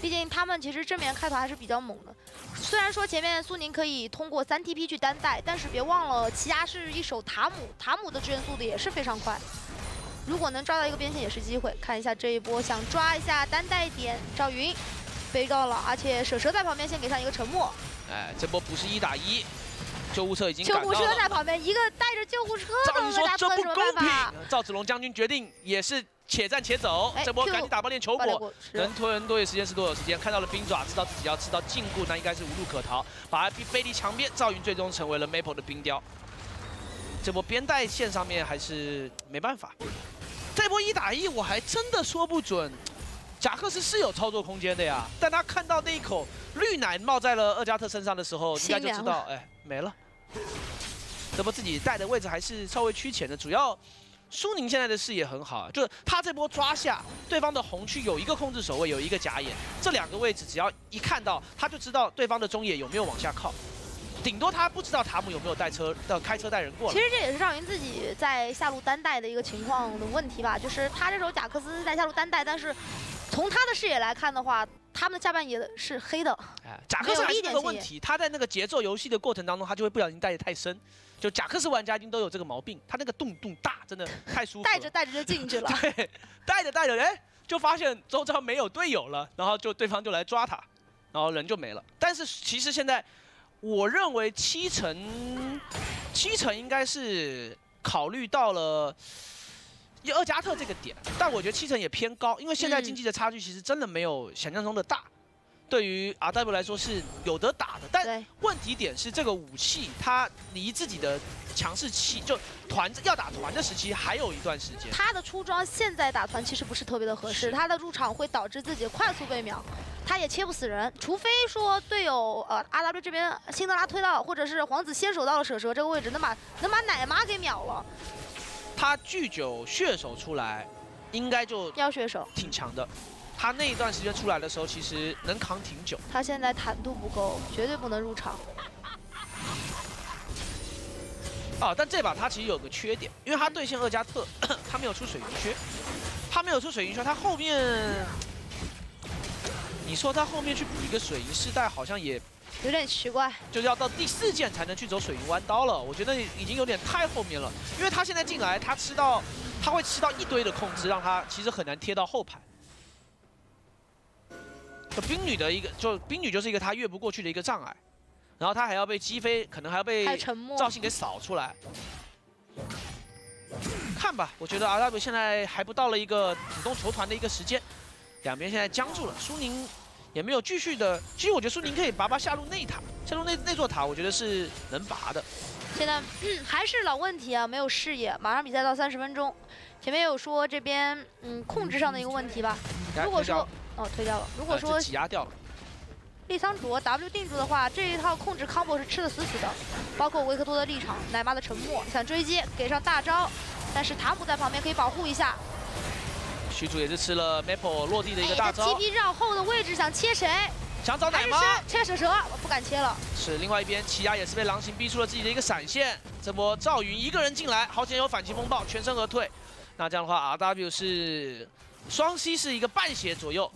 毕竟他们其实正面开团还是比较猛的。虽然说前面苏宁可以通过三 TP 去单带，但是别忘了奇亚是一手塔姆，塔姆的支援速度也是非常快。如果能抓到一个边线也是机会。看一下这一波，想抓一下单带点，赵云飞到了，而且蛇蛇在旁边先给上一个沉默。哎，这波不是一打一。救护车已经救护车在旁边，一个带着救护车的，你说这不公平。赵子龙将军决定也是且战且走，这波赶紧打爆点球果，能拖人多的时间是多少时间？看到了冰爪，知道自己要吃到禁锢，那应该是无路可逃，把他逼飞离墙边。赵云最终成为了 Maple 的冰雕。这波边带线上面还是没办法，这波一打一我还真的说不准。贾克斯是有操作空间的呀，但他看到那一口绿奶冒在了厄加特身上的时候，应该就知道，哎，没了。这波自己带的位置还是稍微趋前的，主要苏宁现在的视野很好，就是他这波抓下对方的红区有一个控制守卫，有一个假眼，这两个位置只要一看到，他就知道对方的中野有没有往下靠，顶多他不知道塔姆有没有带车的开车带人过来。其实这也是赵云自己在下路单带的一个情况的问题吧，就是他这时候贾克斯在下路单带，但是从他的视野来看的话。他们的下半野是黑的，哎，贾克斯还是那个问题，他在那个节奏游戏的过程当中，他就会不小心带的太深。就贾克斯玩家一定都有这个毛病，他那个洞洞大，真的太舒服。带着带着就进去了，对，带着带着，哎，就发现周遭没有队友了，然后就对方就来抓他，然后人就没了。但是其实现在，我认为七成七成应该是考虑到了。厄加特这个点，但我觉得七成也偏高，因为现在经济的差距其实真的没有想象中的大。对于 R W 来说是有得打的，但问题点是这个武器它离自己的强势期，就团要打团的时期还有一段时间。他的出装现在打团其实不是特别的合适，他的入场会导致自己快速被秒，他也切不死人，除非说队友呃 R W 这边辛德拉推到，或者是皇子先手到了蛇蛇这个位置，能把能把奶妈给秒了。他拒酒血手出来，应该就要血手挺强的。他那一段时间出来的时候，其实能扛挺久。他现在坦度不够，绝对不能入场。啊，但这把他其实有个缺点，因为他对线厄加特，他没有出水银靴，他没有出水银靴，他后面，你说他后面去补一个水银世代，好像也。有点奇怪，就是要到第四件才能去走水银弯刀了。我觉得已经有点太后面了，因为他现在进来，他吃到他会吃到一堆的控制，让他其实很难贴到后排。冰女的一个，就冰女就是一个他越不过去的一个障碍，然后他还要被击飞，可能还要被赵信给扫出来。看吧，我觉得 R W 现在还不到了一个主动求团的一个时间，两边现在僵住了，苏宁。也没有继续的，其实我觉得苏宁可以拔拔下路内塔，下路那那座塔，我觉得是能拔的。现在嗯 还是老问题啊，没有视野。马上比赛到三十分钟，前面有说这边嗯控制上的一个问题吧。如果说哦推掉了，如果说挤压掉了，丽桑卓 W 定住的话，这一套控制 combo 是吃的死死的。包括维克多的立场，奶妈的沉默，想追击给上大招，但是塔姆在旁边可以保护一下。许褚也是吃了 Maple 落地的一个大招。TP 绕后的位置想切谁？想找奶妈？切蛇蛇，我不敢切了。是另外一边，奇亚也是被狼行逼出了自己的一个闪现。这波赵云一个人进来，好险有反击风暴，全身而退。那这样的话，RW 是双 C 是一个半血左右。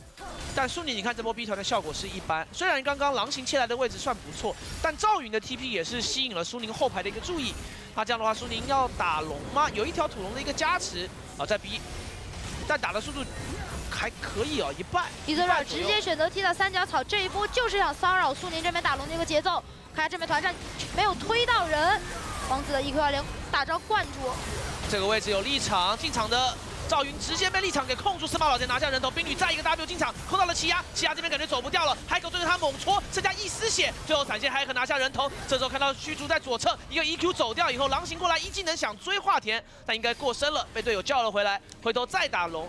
但苏宁，你看这波 B 团的效果是一般。虽然刚刚狼行切来的位置算不错，但赵云的 TP 也是吸引了苏宁后排的一个注意。那这样的话，苏宁要打龙吗？有一条土龙的一个加持啊，在 B。但打的速度还可以哦，一半。伊泽尔直接选择踢到三角草，这一波就是想骚扰苏宁这边打龙的一个节奏。看下这边团战没有推到人，王子的 EQ 二连大招灌住。这个位置有立场进场的赵云直接被立场给控住，司马老贼拿下人头，冰女再一个 W 进场控到了奇亚，奇亚这边感觉走不掉了，海狗对着他猛戳，剩下一丝血，最后闪现海狗拿下人头。这时候看到虚竹在左侧一个 EQ 走掉以后，狼行过来一技能想追华田，但应该过身了，被队友叫了回来，回头再打龙。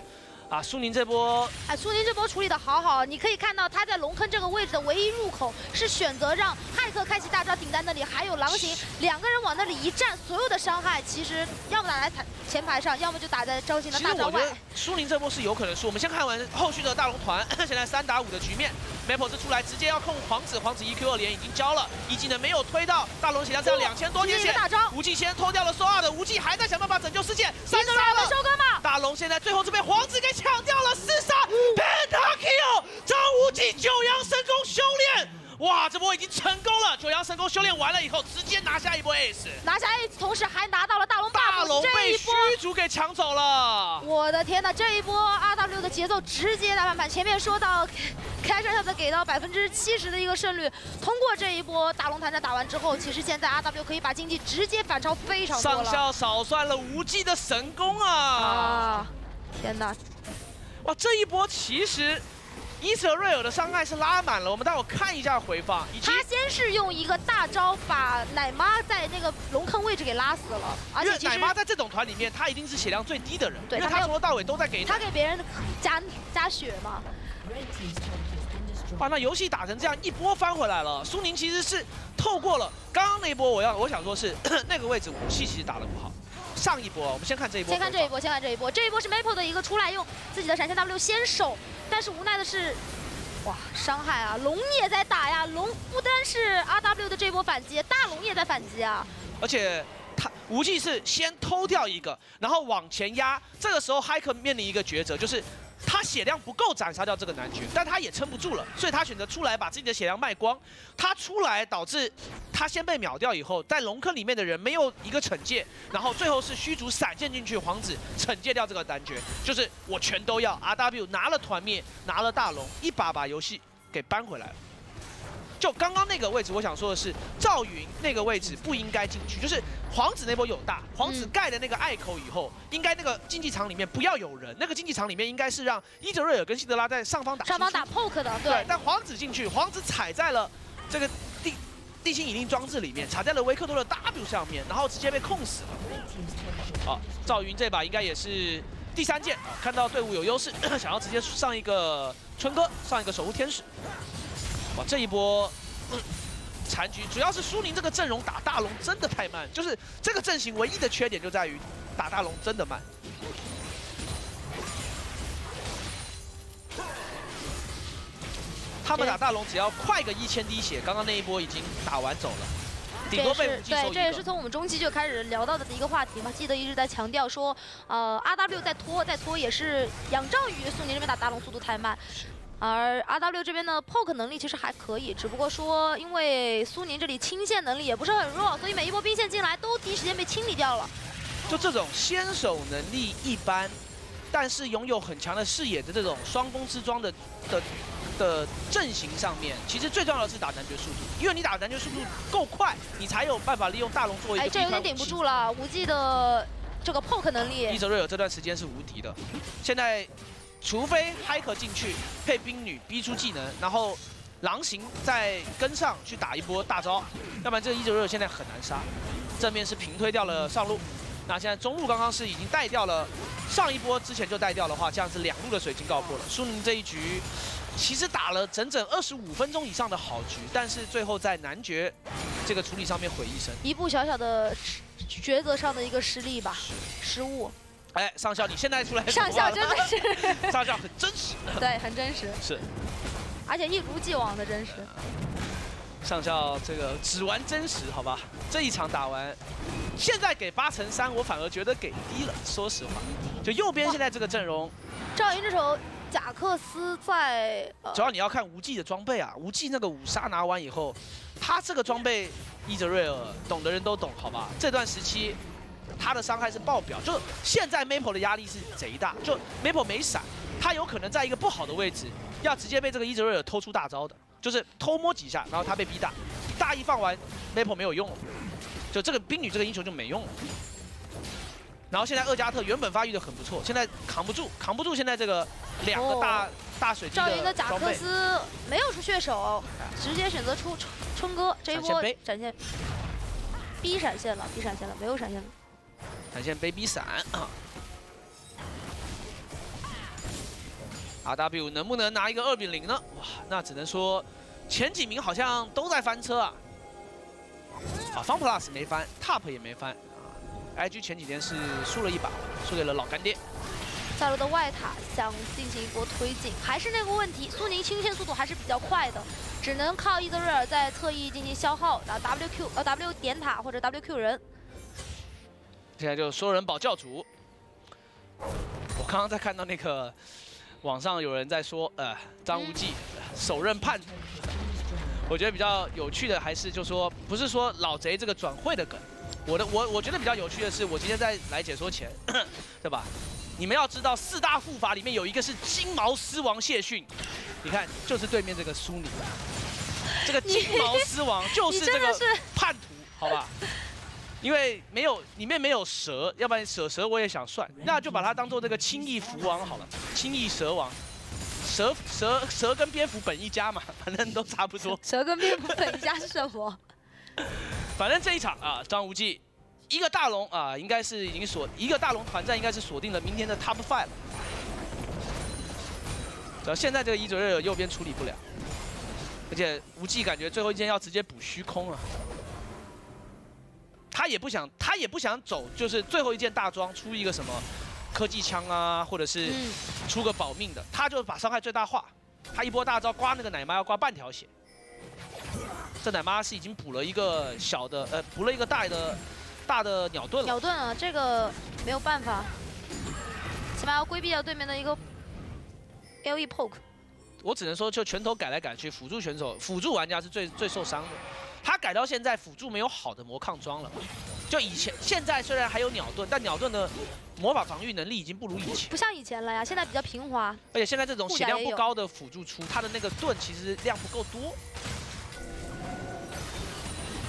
啊，苏宁这波，哎，苏宁这波处理的好好，你可以看到他在龙坑这个位置的唯一入口是选择让骇客开启大招顶在那里，还有狼行两个人往那里一站，所有的伤害其实要么打在前排上，要么就打在赵信的大招外。苏宁这波是有可能输，我们先看完后续的大龙团，现在三打五的局面 Maple 是出来直接要控皇子，皇子 EQ 二连已经交了，一技能没有推到，大龙血量只有两千多点血，无忌先偷掉了索尔的，无忌还在想办法拯救世界，三杀了收割嘛，大龙现在最后是被皇子给抢掉了，四杀 Pentakill，张无忌九阳神功修炼。哇，这波已经成功了！九阳神功修炼完了以后，直接拿下一波 S，拿下 S，同时还拿到了大龙大龙被虚竹给抢走了！我的天哪，这一波 RW 的节奏直接大翻盘。前面说到开山下的给到百分之七十的一个胜率，通过这一波大龙团战打完之后，其实现在 RW 可以把经济直接反超非常多了。上校少算了无忌的神功啊！啊，天哪！哇，这一波其实。伊泽瑞尔的伤害是拉满了，我们待会看一下回放。他先是用一个大招把奶妈在那个龙坑位置给拉死了，而且奶妈在这种团里面，他一定是血量最低的人，因为他从头到尾都在给他给别人加加血嘛。哇，那游戏打成这样，一波翻回来了。苏宁其实是透过了刚刚那一波，我要我想说是 那个位置武器其实打的不好。上一波，我们先看这一波。先看这一波，先看这一波。这一波是 Maple 的一个出来用自己的闪现 W 先手。但是无奈的是，哇，伤害啊！龙也在打呀，龙不单是 RW 的这波反击，大龙也在反击啊。而且他无忌是先偷掉一个，然后往前压。这个时候 Hiker 面临一个抉择，就是。他血量不够斩杀掉这个男爵，但他也撑不住了，所以他选择出来把自己的血量卖光。他出来导致他先被秒掉，以后在龙坑里面的人没有一个惩戒，然后最后是虚竹闪现进去，皇子惩戒掉这个男爵，就是我全都要。RW 拿了团灭，拿了大龙，一把把游戏给扳回来了。就刚刚那个位置，我想说的是，赵云那个位置不应该进去。就是皇子那波有大，皇子盖的那个隘口以后，应该那个竞技场里面不要有人。那个竞技场里面应该是让伊泽瑞尔跟希德拉在上方打。上方打 poke 的，对。但皇子进去，皇子踩在了这个地地心引力装置里面，踩在了维克多的 W 上面，然后直接被控死了。好，赵云这把应该也是第三件啊，看到队伍有优势，想要直接上一个春哥，上一个守护天使。哇，这一波残局主要是苏宁这个阵容打大龙真的太慢，就是这个阵型唯一的缺点就在于打大龙真的慢。他们打大龙只要快个一千滴血，刚刚那一波已经打完走了，顶多被对，这也是从我们中期就开始聊到的一个话题嘛。记得一直在强调说，呃，RW 在拖，在拖也是仰仗于苏宁这边打大龙速度太慢。而 RW 这边的 poke 能力其实还可以，只不过说因为苏宁这里清线能力也不是很弱，所以每一波兵线进来都第一时间被清理掉了。就这种先手能力一般，但是拥有很强的视野的这种双攻之装的的的阵型上面，其实最重要的是打男爵速度，因为你打男爵速度够快，你才有办法利用大龙作为一个。哎，这有点顶不住了，无忌的这个 poke 能力。伊泽瑞尔这段时间是无敌的，现在。除非嗨可进去配冰女逼出技能，然后狼行再跟上去打一波大招，要不然这个伊泽瑞尔现在很难杀。正面是平推掉了上路，那现在中路刚刚是已经带掉了，上一波之前就带掉的话，这样子两路的水晶告破了。苏宁这一局其实打了整整二十五分钟以上的好局，但是最后在男爵这个处理上面毁一生，一步小小的抉择上的一个失利吧，失误。哎，上校，你现在出来上校真的是上校很真实，对，很真实，是，而且一如既往的真实。上校这个只玩真实，好吧？这一场打完，现在给八乘三，我反而觉得给低了。说实话，就右边现在这个阵容，赵云这手贾克斯在，主要你要看无忌的装备啊，无忌那个五杀拿完以后，他这个装备伊泽瑞尔，懂的人都懂，好吧？这段时期。他的伤害是爆表，就现在 Maple 的压力是贼大，就 Maple 没闪，他有可能在一个不好的位置，要直接被这个伊泽瑞尔偷出大招的，就是偷摸几下，然后他被逼大，大一放完，Maple 没有用。了，就这个冰女这个英雄就没用了。然后现在厄加特原本发育的很不错，现在扛不住，扛不住现在这个两个大大水晶赵云的贾克斯没有出血手，直接选择出春春哥这一波闪现逼闪现了逼闪现了，没有闪现。闪现 baby 伞，RW 能不能拿一个二比零呢？哇，那只能说前几名好像都在翻车啊。啊，方 plus 没翻，top 也没翻啊。IG 前几天是输了一把，输给了老干爹。下路的外塔想进行一波推进，还是那个问题，苏宁清线速度还是比较快的，只能靠伊泽瑞尔在侧翼进行消耗，打 WQ 呃 W 点塔或者 WQ 人。现在就说人保教主。我刚刚在看到那个网上有人在说，呃，张无忌首任叛徒。我觉得比较有趣的还是就说，不是说老贼这个转会的梗。我的我我觉得比较有趣的是，我今天在来解说前，对吧？你们要知道四大护法里面有一个是金毛狮王谢逊，你看就是对面这个苏宁，这个金毛 狮王就是这个叛徒，好吧？因为没有里面没有蛇，要不然蛇蛇我也想算，那就把它当做这个轻易蝠王好了，轻易蛇王，蛇蛇蛇跟蝙蝠本一家嘛，反正都差不多。蛇跟蝙蝠本一家是什么？反正这一场啊，张无忌。一个大龙啊，应该是已经锁一个大龙团战，应该是锁定了明天的 Top Five 了。只要现在这个伊泽瑞尔右边处理不了，而且无忌感觉最后一件要直接补虚空啊。他也不想，他也不想走，就是最后一件大装出一个什么科技枪啊，或者是出个保命的，他就把伤害最大化。他一波大招刮那个奶妈要刮半条血，这奶妈是已经补了一个小的，呃，补了一个大的。大的鸟盾了，鸟盾啊，这个没有办法，起码要规避掉对面的一个 L E poke。我只能说，就拳头改来改去，辅助选手、辅助玩家是最最受伤的。他改到现在，辅助没有好的魔抗装了。就以前，现在虽然还有鸟盾，但鸟盾的魔法防御能力已经不如以前。不像以前了呀，现在比较平滑。而且现在这种血量不高的辅助出，他的那个盾其实量不够多。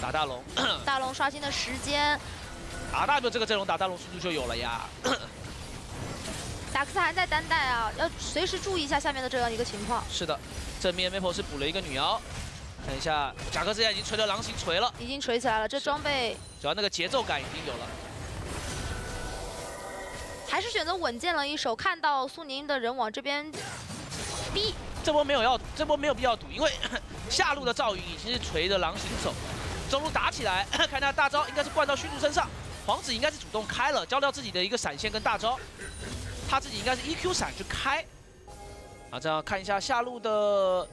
打大龙，大龙刷新的时间，R W 这个阵容打大龙速度就有了呀。贾克斯还在单带啊，要随时注意一下下面的这样一个情况。是的，正面 Maple 是补了一个女妖，看一下贾克斯现在已经锤了狼形锤了，已经锤起来了，这装备主要那个节奏感已经有了。还是选择稳健了一手，看到苏宁的人往这边逼，这波没有要，这波没有必要赌，因为 下路的赵云已经是锤着狼行走。中路打起来，看他大招应该是灌到虚竹身上，皇子应该是主动开了，交掉自己的一个闪现跟大招，他自己应该是 EQ 闪去开。啊，这样看一下下路的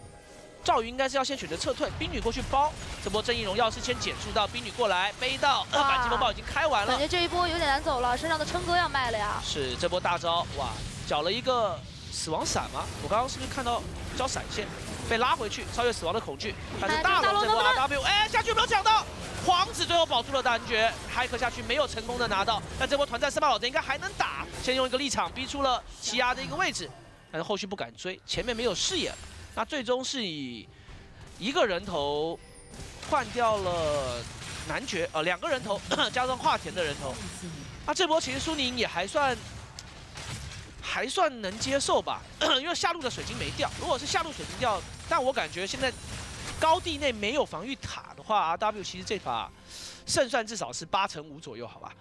赵云应该是要先选择撤退，冰女过去包，这波正义荣耀是先减速到冰女过来背到，反击风暴已经开完了，感觉这一波有点难走了，身上的琛哥要卖了呀。是这波大招，哇，缴了一个死亡闪吗？我刚刚是不是看到交闪现？被拉回去，超越死亡的恐惧。但是大龙这波 R W，哎，下去没有抢到。皇子最后保住了单决，骇客下去没有成功的拿到。但这波团战，司马老贼应该还能打。先用一个立场逼出了奇亚的一个位置，但是后续不敢追，前面没有视野。那最终是以一个人头换掉了男爵，呃，两个人头加上化田的人头。那这波其实苏宁也还算。还算能接受吧，因为下路的水晶没掉。如果是下路水晶掉，但我感觉现在高地内没有防御塔的话，RW 其实这把胜算至少是八成五左右，好吧？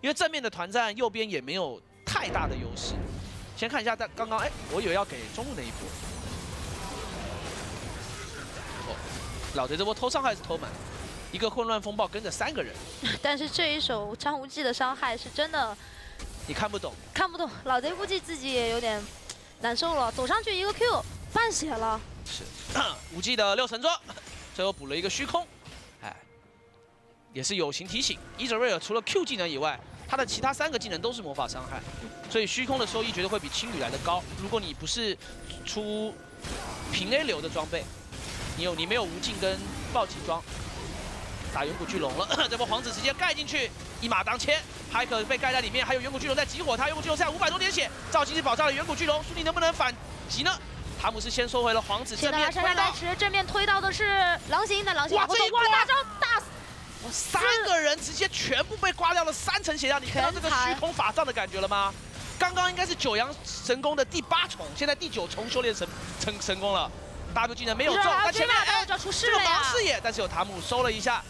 因为正面的团战右边也没有太大的优势。先看一下，但刚刚哎，我以为要给中路那一波。老贼这波偷伤害是偷满，一个混乱风暴跟着三个人。但是这一手张无忌的伤害是真的。你看不懂，看不懂，老贼估计自己也有点难受了。走上去一个 Q，半血了。是，无忌的六层装，最后补了一个虚空。哎，也是友情提醒，伊泽瑞尔除了 Q 技能以外，他的其他三个技能都是魔法伤害，所以虚空的收益绝对会比青旅来的高。如果你不是出平 A 流的装备，你有你没有无尽跟暴击装。打远古巨龙了，这波皇子直接盖进去，一马当先，还可被盖在里面，还有远古巨龙在集火他，远古巨龙现在五百多点血，赵金是保障了远古巨龙，苏宁能不能反击呢？塔姆斯先收回了皇子，正面推到，正面推到的是狼行的狼行哇这一波大招大死，三个人直接全部被刮掉了三层血量，你看到这个虚空法杖的感觉了吗？刚刚应该是九阳神功的第八重，现在第九重修炼成成成功了，W 技能没有中，但前面哎这个盲视野，但是有塔姆收了一下。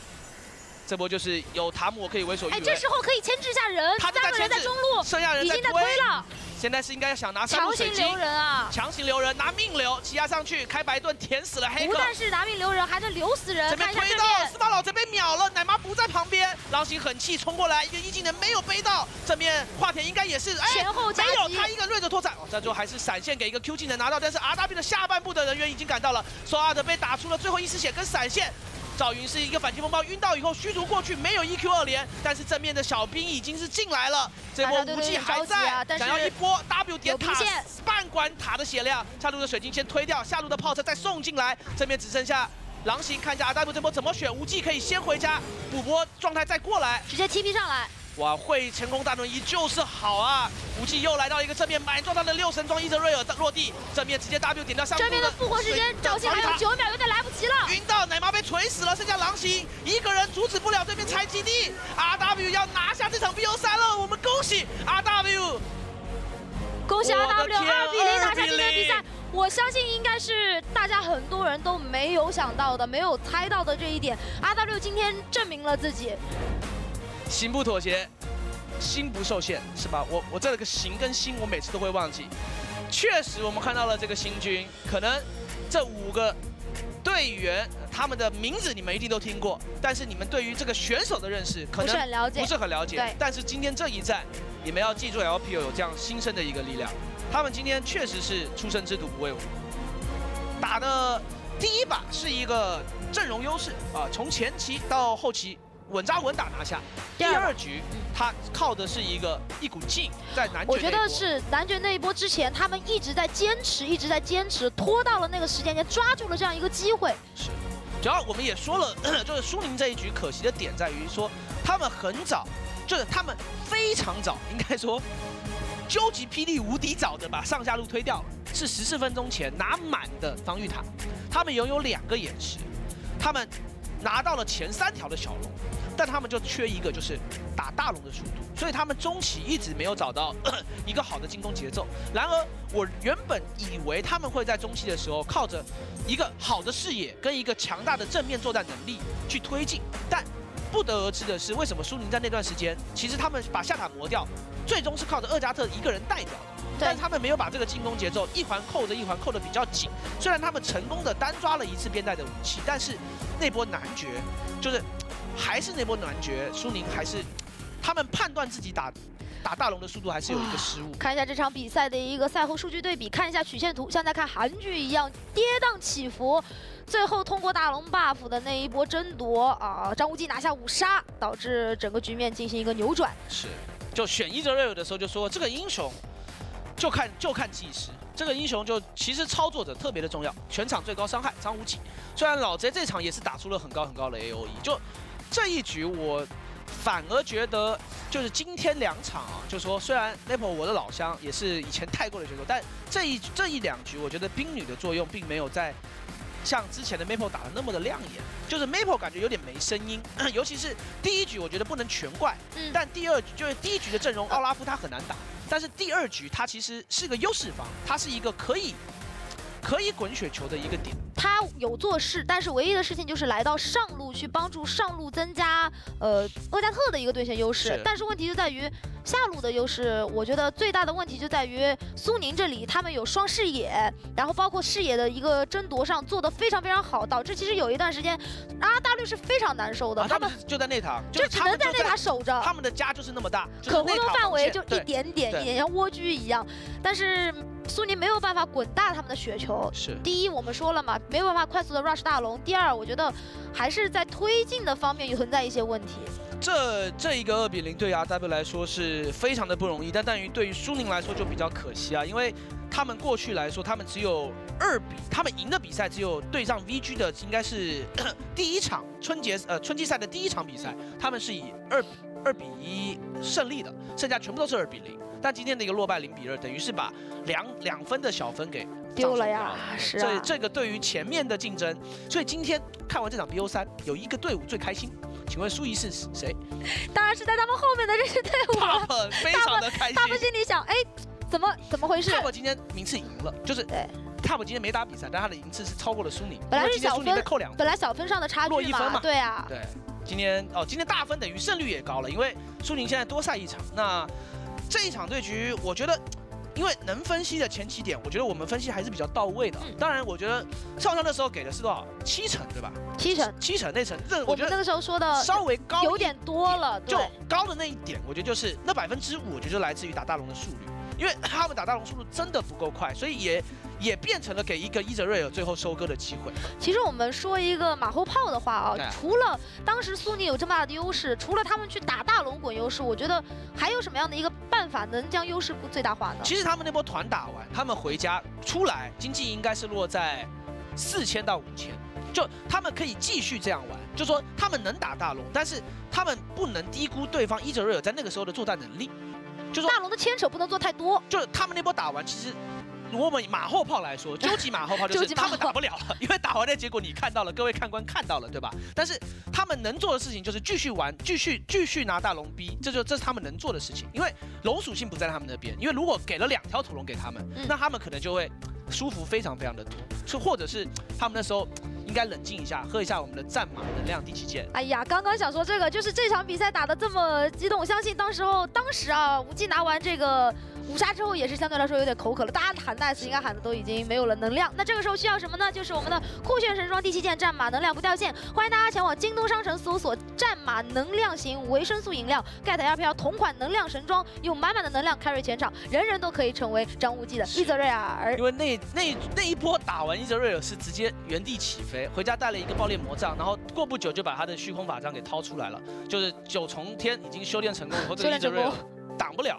这波就是有塔姆可以为所欲为。哎，这时候可以牵制一下人，三个人在中路，剩下人已经在推了。现在是应该想拿三路强行留，人啊！强行留人，拿命留，骑压上去，开白盾舔死了黑客。不但是拿命留人，还能留死人。这边推到司马老贼被秒了，奶妈不在旁边，狼行很气冲过来，一个一技能没有背到，正面华田应该也是，哎，前后夹没有，他一个锐者拓展，哦，这最后还是闪现给一个 Q 技能拿到，但是 RW 的下半部的人员已经赶到了，索尔德被打出了最后一丝血跟闪现。赵云是一个反击风暴晕到以后虚竹过去，没有 EQ 二连，但是正面的小兵已经是进来了，这波大家对武器还在啊，想要一波 W 点塔半管塔的血量，下路的水晶先推掉，下路的炮车再送进来，这边只剩下狼行，看一下 RW 这波怎么选，无忌可以先回家，补波状态再过来，直接 TP 上来，哇，会前空大轮移就是好啊！无忌又来到一个正面满状态的六神装伊泽瑞尔落地，正面直接 W 点掉上路这边的复活时间，赵信还有九秒，有点来不及了。晕到奶妈被锤死了，剩下狼行一个人阻止不了对面拆基地，RW 要拿下这场 BO 三了，我们恭喜 RW！恭喜 RW 天二比零拿下今天的比赛。我相信应该是大家很多人都没有想到的、没有猜到的这一点。RW 今天证明了自己，心不妥协，心不受限，是吧？我我这个行跟心，我每次都会忘记。确实，我们看到了这个新军，可能这五个队员他们的名字你们一定都听过，但是你们对于这个选手的认识可不是能很了解不。是很了解。但是今天这一战，你们要记住 LPL 有这样新生的一个力量，他们今天确实是出生之犊不畏虎，打的第一把是一个阵容优势啊，从前期到后期稳扎稳打拿下。第第二局他靠的是一个一股劲，在南我觉得是男爵那一波之前，他们一直在坚持，一直在坚持，拖到了那个时间点，抓住了这样一个机会。是，主要我们也说了，就是苏宁这一局可惜的点在于说，他们很早，就是他们非常早，应该说，究极霹雳无敌早的把上下路推掉了，是十四分钟前拿满的防御塔，他们拥有两个眼石，他们拿到了前三条的小龙，但他们就缺一个，就是打大龙的速度，所以他们中期一直没有找到 一个好的进攻节奏。然而，我原本以为他们会在中期的时候靠着一个好的视野跟一个强大的正面作战能力去推进，但不得而知的是，为什么苏宁在那段时间，其实他们把下塔磨掉，最终是靠着厄加特一个人带掉的。但是他们没有把这个进攻节奏一环扣着一环扣的比较紧。虽然他们成功的单抓了一次边带的武器，但是那波男爵就是还是那波男爵，苏宁还是他们判断自己打打大龙的速度还是有一个失误。看一下这场比赛的一个赛后数据对比，看一下曲线图，像在看韩剧一样跌宕起伏。最后通过大龙 buff 的那一波争夺啊，张无忌拿下五杀，导致整个局面进行一个扭转。是，就选伊泽瑞尔的时候就说这个英雄就看就看技师，这个英雄就其实操作者特别的重要，全场最高伤害张无忌。虽然老贼这场也是打出了很高很高的 A O E，就这一局我反而觉得就是今天两场啊，就说虽然 Maple 我的老乡也是以前泰过的选手，但这一这一两局我觉得冰女的作用并没有在。像之前的 Maple 打的那么的亮眼，就是 Maple 感觉有点没声音，尤其是第一局，我觉得不能全怪，嗯，但第二局就是第一局的阵容，奥拉夫他很难打，但是第二局他其实是个优势方，他是一个可以可以滚雪球的一个点。他有做事，但是唯一的事情就是来到上路去帮助上路增加呃厄加特的一个对线优势。但是问题就在于下路的优势，我觉得最大的问题就在于苏宁这里他们有双视野，然后包括视野的一个争夺上做得非常非常好，导致其实有一段时间 RW 是非常难受的，啊，他们就在那塔，就只能在那塔守着。他们的家就是那么大，就是可活动范围就一点点，一点像蜗居一样。但是苏宁没有办法滚大他们的雪球。是第一，我们说了嘛，没有办法快速的 rush 大龙。第二，我觉得还是在推进的方面有存在一些问题。这这一个二比零对 RW 来说是非常的不容易，但但于对于苏宁来说就比较可惜啊，因为他们过去来说，他们只有二比，他们赢的比赛只有对上 VG 的应该是 第一场春节呃春季赛的第一场比赛，他们是以二比二比一胜利的，剩下全部都是二比零。但今天的一个落败零比二，等于是把两两分的小分给丢了呀是啊这这个对于前面的竞争，所以今天看完这场 BO 三，有一个队伍最开心，请问苏怡是谁？当然是在他们后面的这支队伍他啊，们非常的开心。他们心里想，哎，怎么怎么回事？Top 今天名次赢了，就是对，Top 今天没打比赛，但他的赢次是超过了苏宁。本来是小分扣两分。本来小分上的差距嘛，落一分嘛对啊，对，今天哦，今天大分等于胜率也高了，因为苏宁现在多赛一场。那这一场对局，我觉得因为能分析的前期点，我觉得我们分析还是比较到位的。嗯当然，我觉得上上那时候给的是多少？七成对吧？七成，七成那成，这我觉得我那个时候说的稍微高有点多了，就，高的那一点，我觉得就是那百分之五，我觉得就来自于打大龙的速率，因为他们打大龙速度真的不够快，所以也也变成了给一个伊泽瑞尔最后收割的机会。其实我们说一个马后炮的话啊对，除了当时苏宁有这么大的优势，除了他们去打大龙滚优势，我觉得还有什么样的一个办法能将优势最大化呢？其实他们那波团打完，他们回家出来，经济应该是落在四千到五千，就他们可以继续这样玩，就说他们能打大龙，但是他们不能低估对方伊泽瑞尔在那个时候的作战能力，就说大龙的牵扯不能做太多，就是他们那波打完，其实我们以马后炮来说，究极马后炮就是 他们打不了了，因为打完的结果你看到了，各位看官看到了，对吧？但是他们能做的事情就是继续玩，继续继续拿大龙逼，这就这是他们能做的事情。因为龙属性不在他们那边，因为如果给了两条土龙给他们，嗯那他们可能就会舒服非常非常的多，是或者是他们那时候应该冷静一下，喝一下我们的战马能量第七件。哎呀，刚刚想说这个，就是这场比赛打得这么激动，相信当时候当时啊，无忌拿完这个五杀之后，也是相对来说有点口渴了，大家喊 nice 应该喊的都已经没有了能量。那这个时候需要什么呢？就是我们的酷炫神装第七件战马能量不掉线，欢迎大家前往京东商城搜索战马能量型维生素饮料，get 幺飘同款能量神装，用满满的能量 carry 全场，人人都可以成为张无忌的伊泽瑞尔因。为那那那一波打完伊泽瑞尔是直接原地起飞，回家带了一个爆裂魔杖，然后过不久就把他的虚空法杖给掏出来了，就是九重天已经修炼成功以后，这个伊泽瑞尔，挡不了。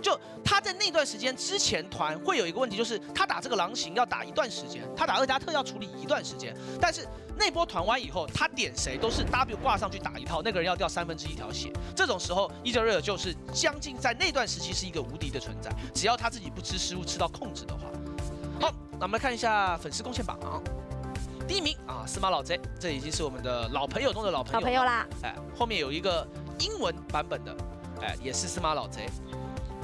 就他在那段时间之前团会有一个问题，就是他打这个狼行要打一段时间，他打二加特要处理一段时间，但是那波团完以后，他点谁都是 W 挂上去打一套，那个人要掉三分之一条血。这种时候，伊泽瑞尔就是将近在那段时期是一个无敌的存在，只要他自己不吃失误，吃到控制的话。好，那我们来看一下粉丝贡献榜。第一名啊，司马老贼，这已经是我们的老朋友中的老朋友。老朋友啦，哎，后面有一个英文版本的，哎，也是司马老贼，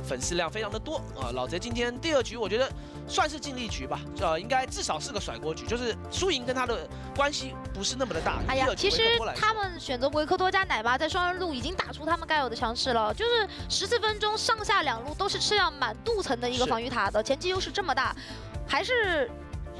粉丝量非常的多啊。老贼今天第二局，我觉得算是尽力局吧，呃，应该至少是个甩锅局，就是输赢跟他的关系不是那么的大。哎呀其实他们选择维克多加奶妈在双人路已经打出他们该有的强势了，就是十四分钟上下两路都是吃掉满镀层的一个防御塔的，前期优势这么大，还是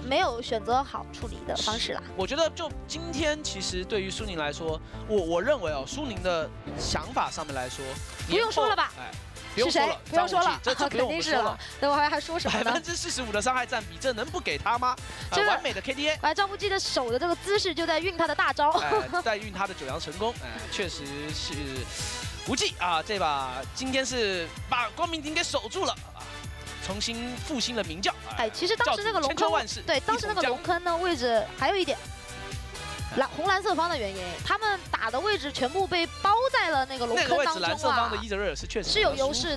没有选择好处理的方式啦。我觉得就今天，其实对于苏宁来说，我我认为哦，苏宁的想法上面来说，不用说了吧？哎，不用是谁说了，？不用说了，这这肯定是了。等会儿还说什么呢百分？之四十五的伤害占比，这能不给他吗？完美的 KDA，哎，张无忌的手的这个姿势就在运他的大招。哎，在运他的九阳神功，哎，确实是无忌啊！这把今天是把光明顶给守住了啊，重新复兴了明教。哎，其实当时那个龙坑，对，当时那个龙坑呢位置还有一点。蓝红蓝色方的原因，他们打的位置全部被包在了那个龙那个位置坑当中啊蓝色方的伊，泽瑞尔是确实是有优势的。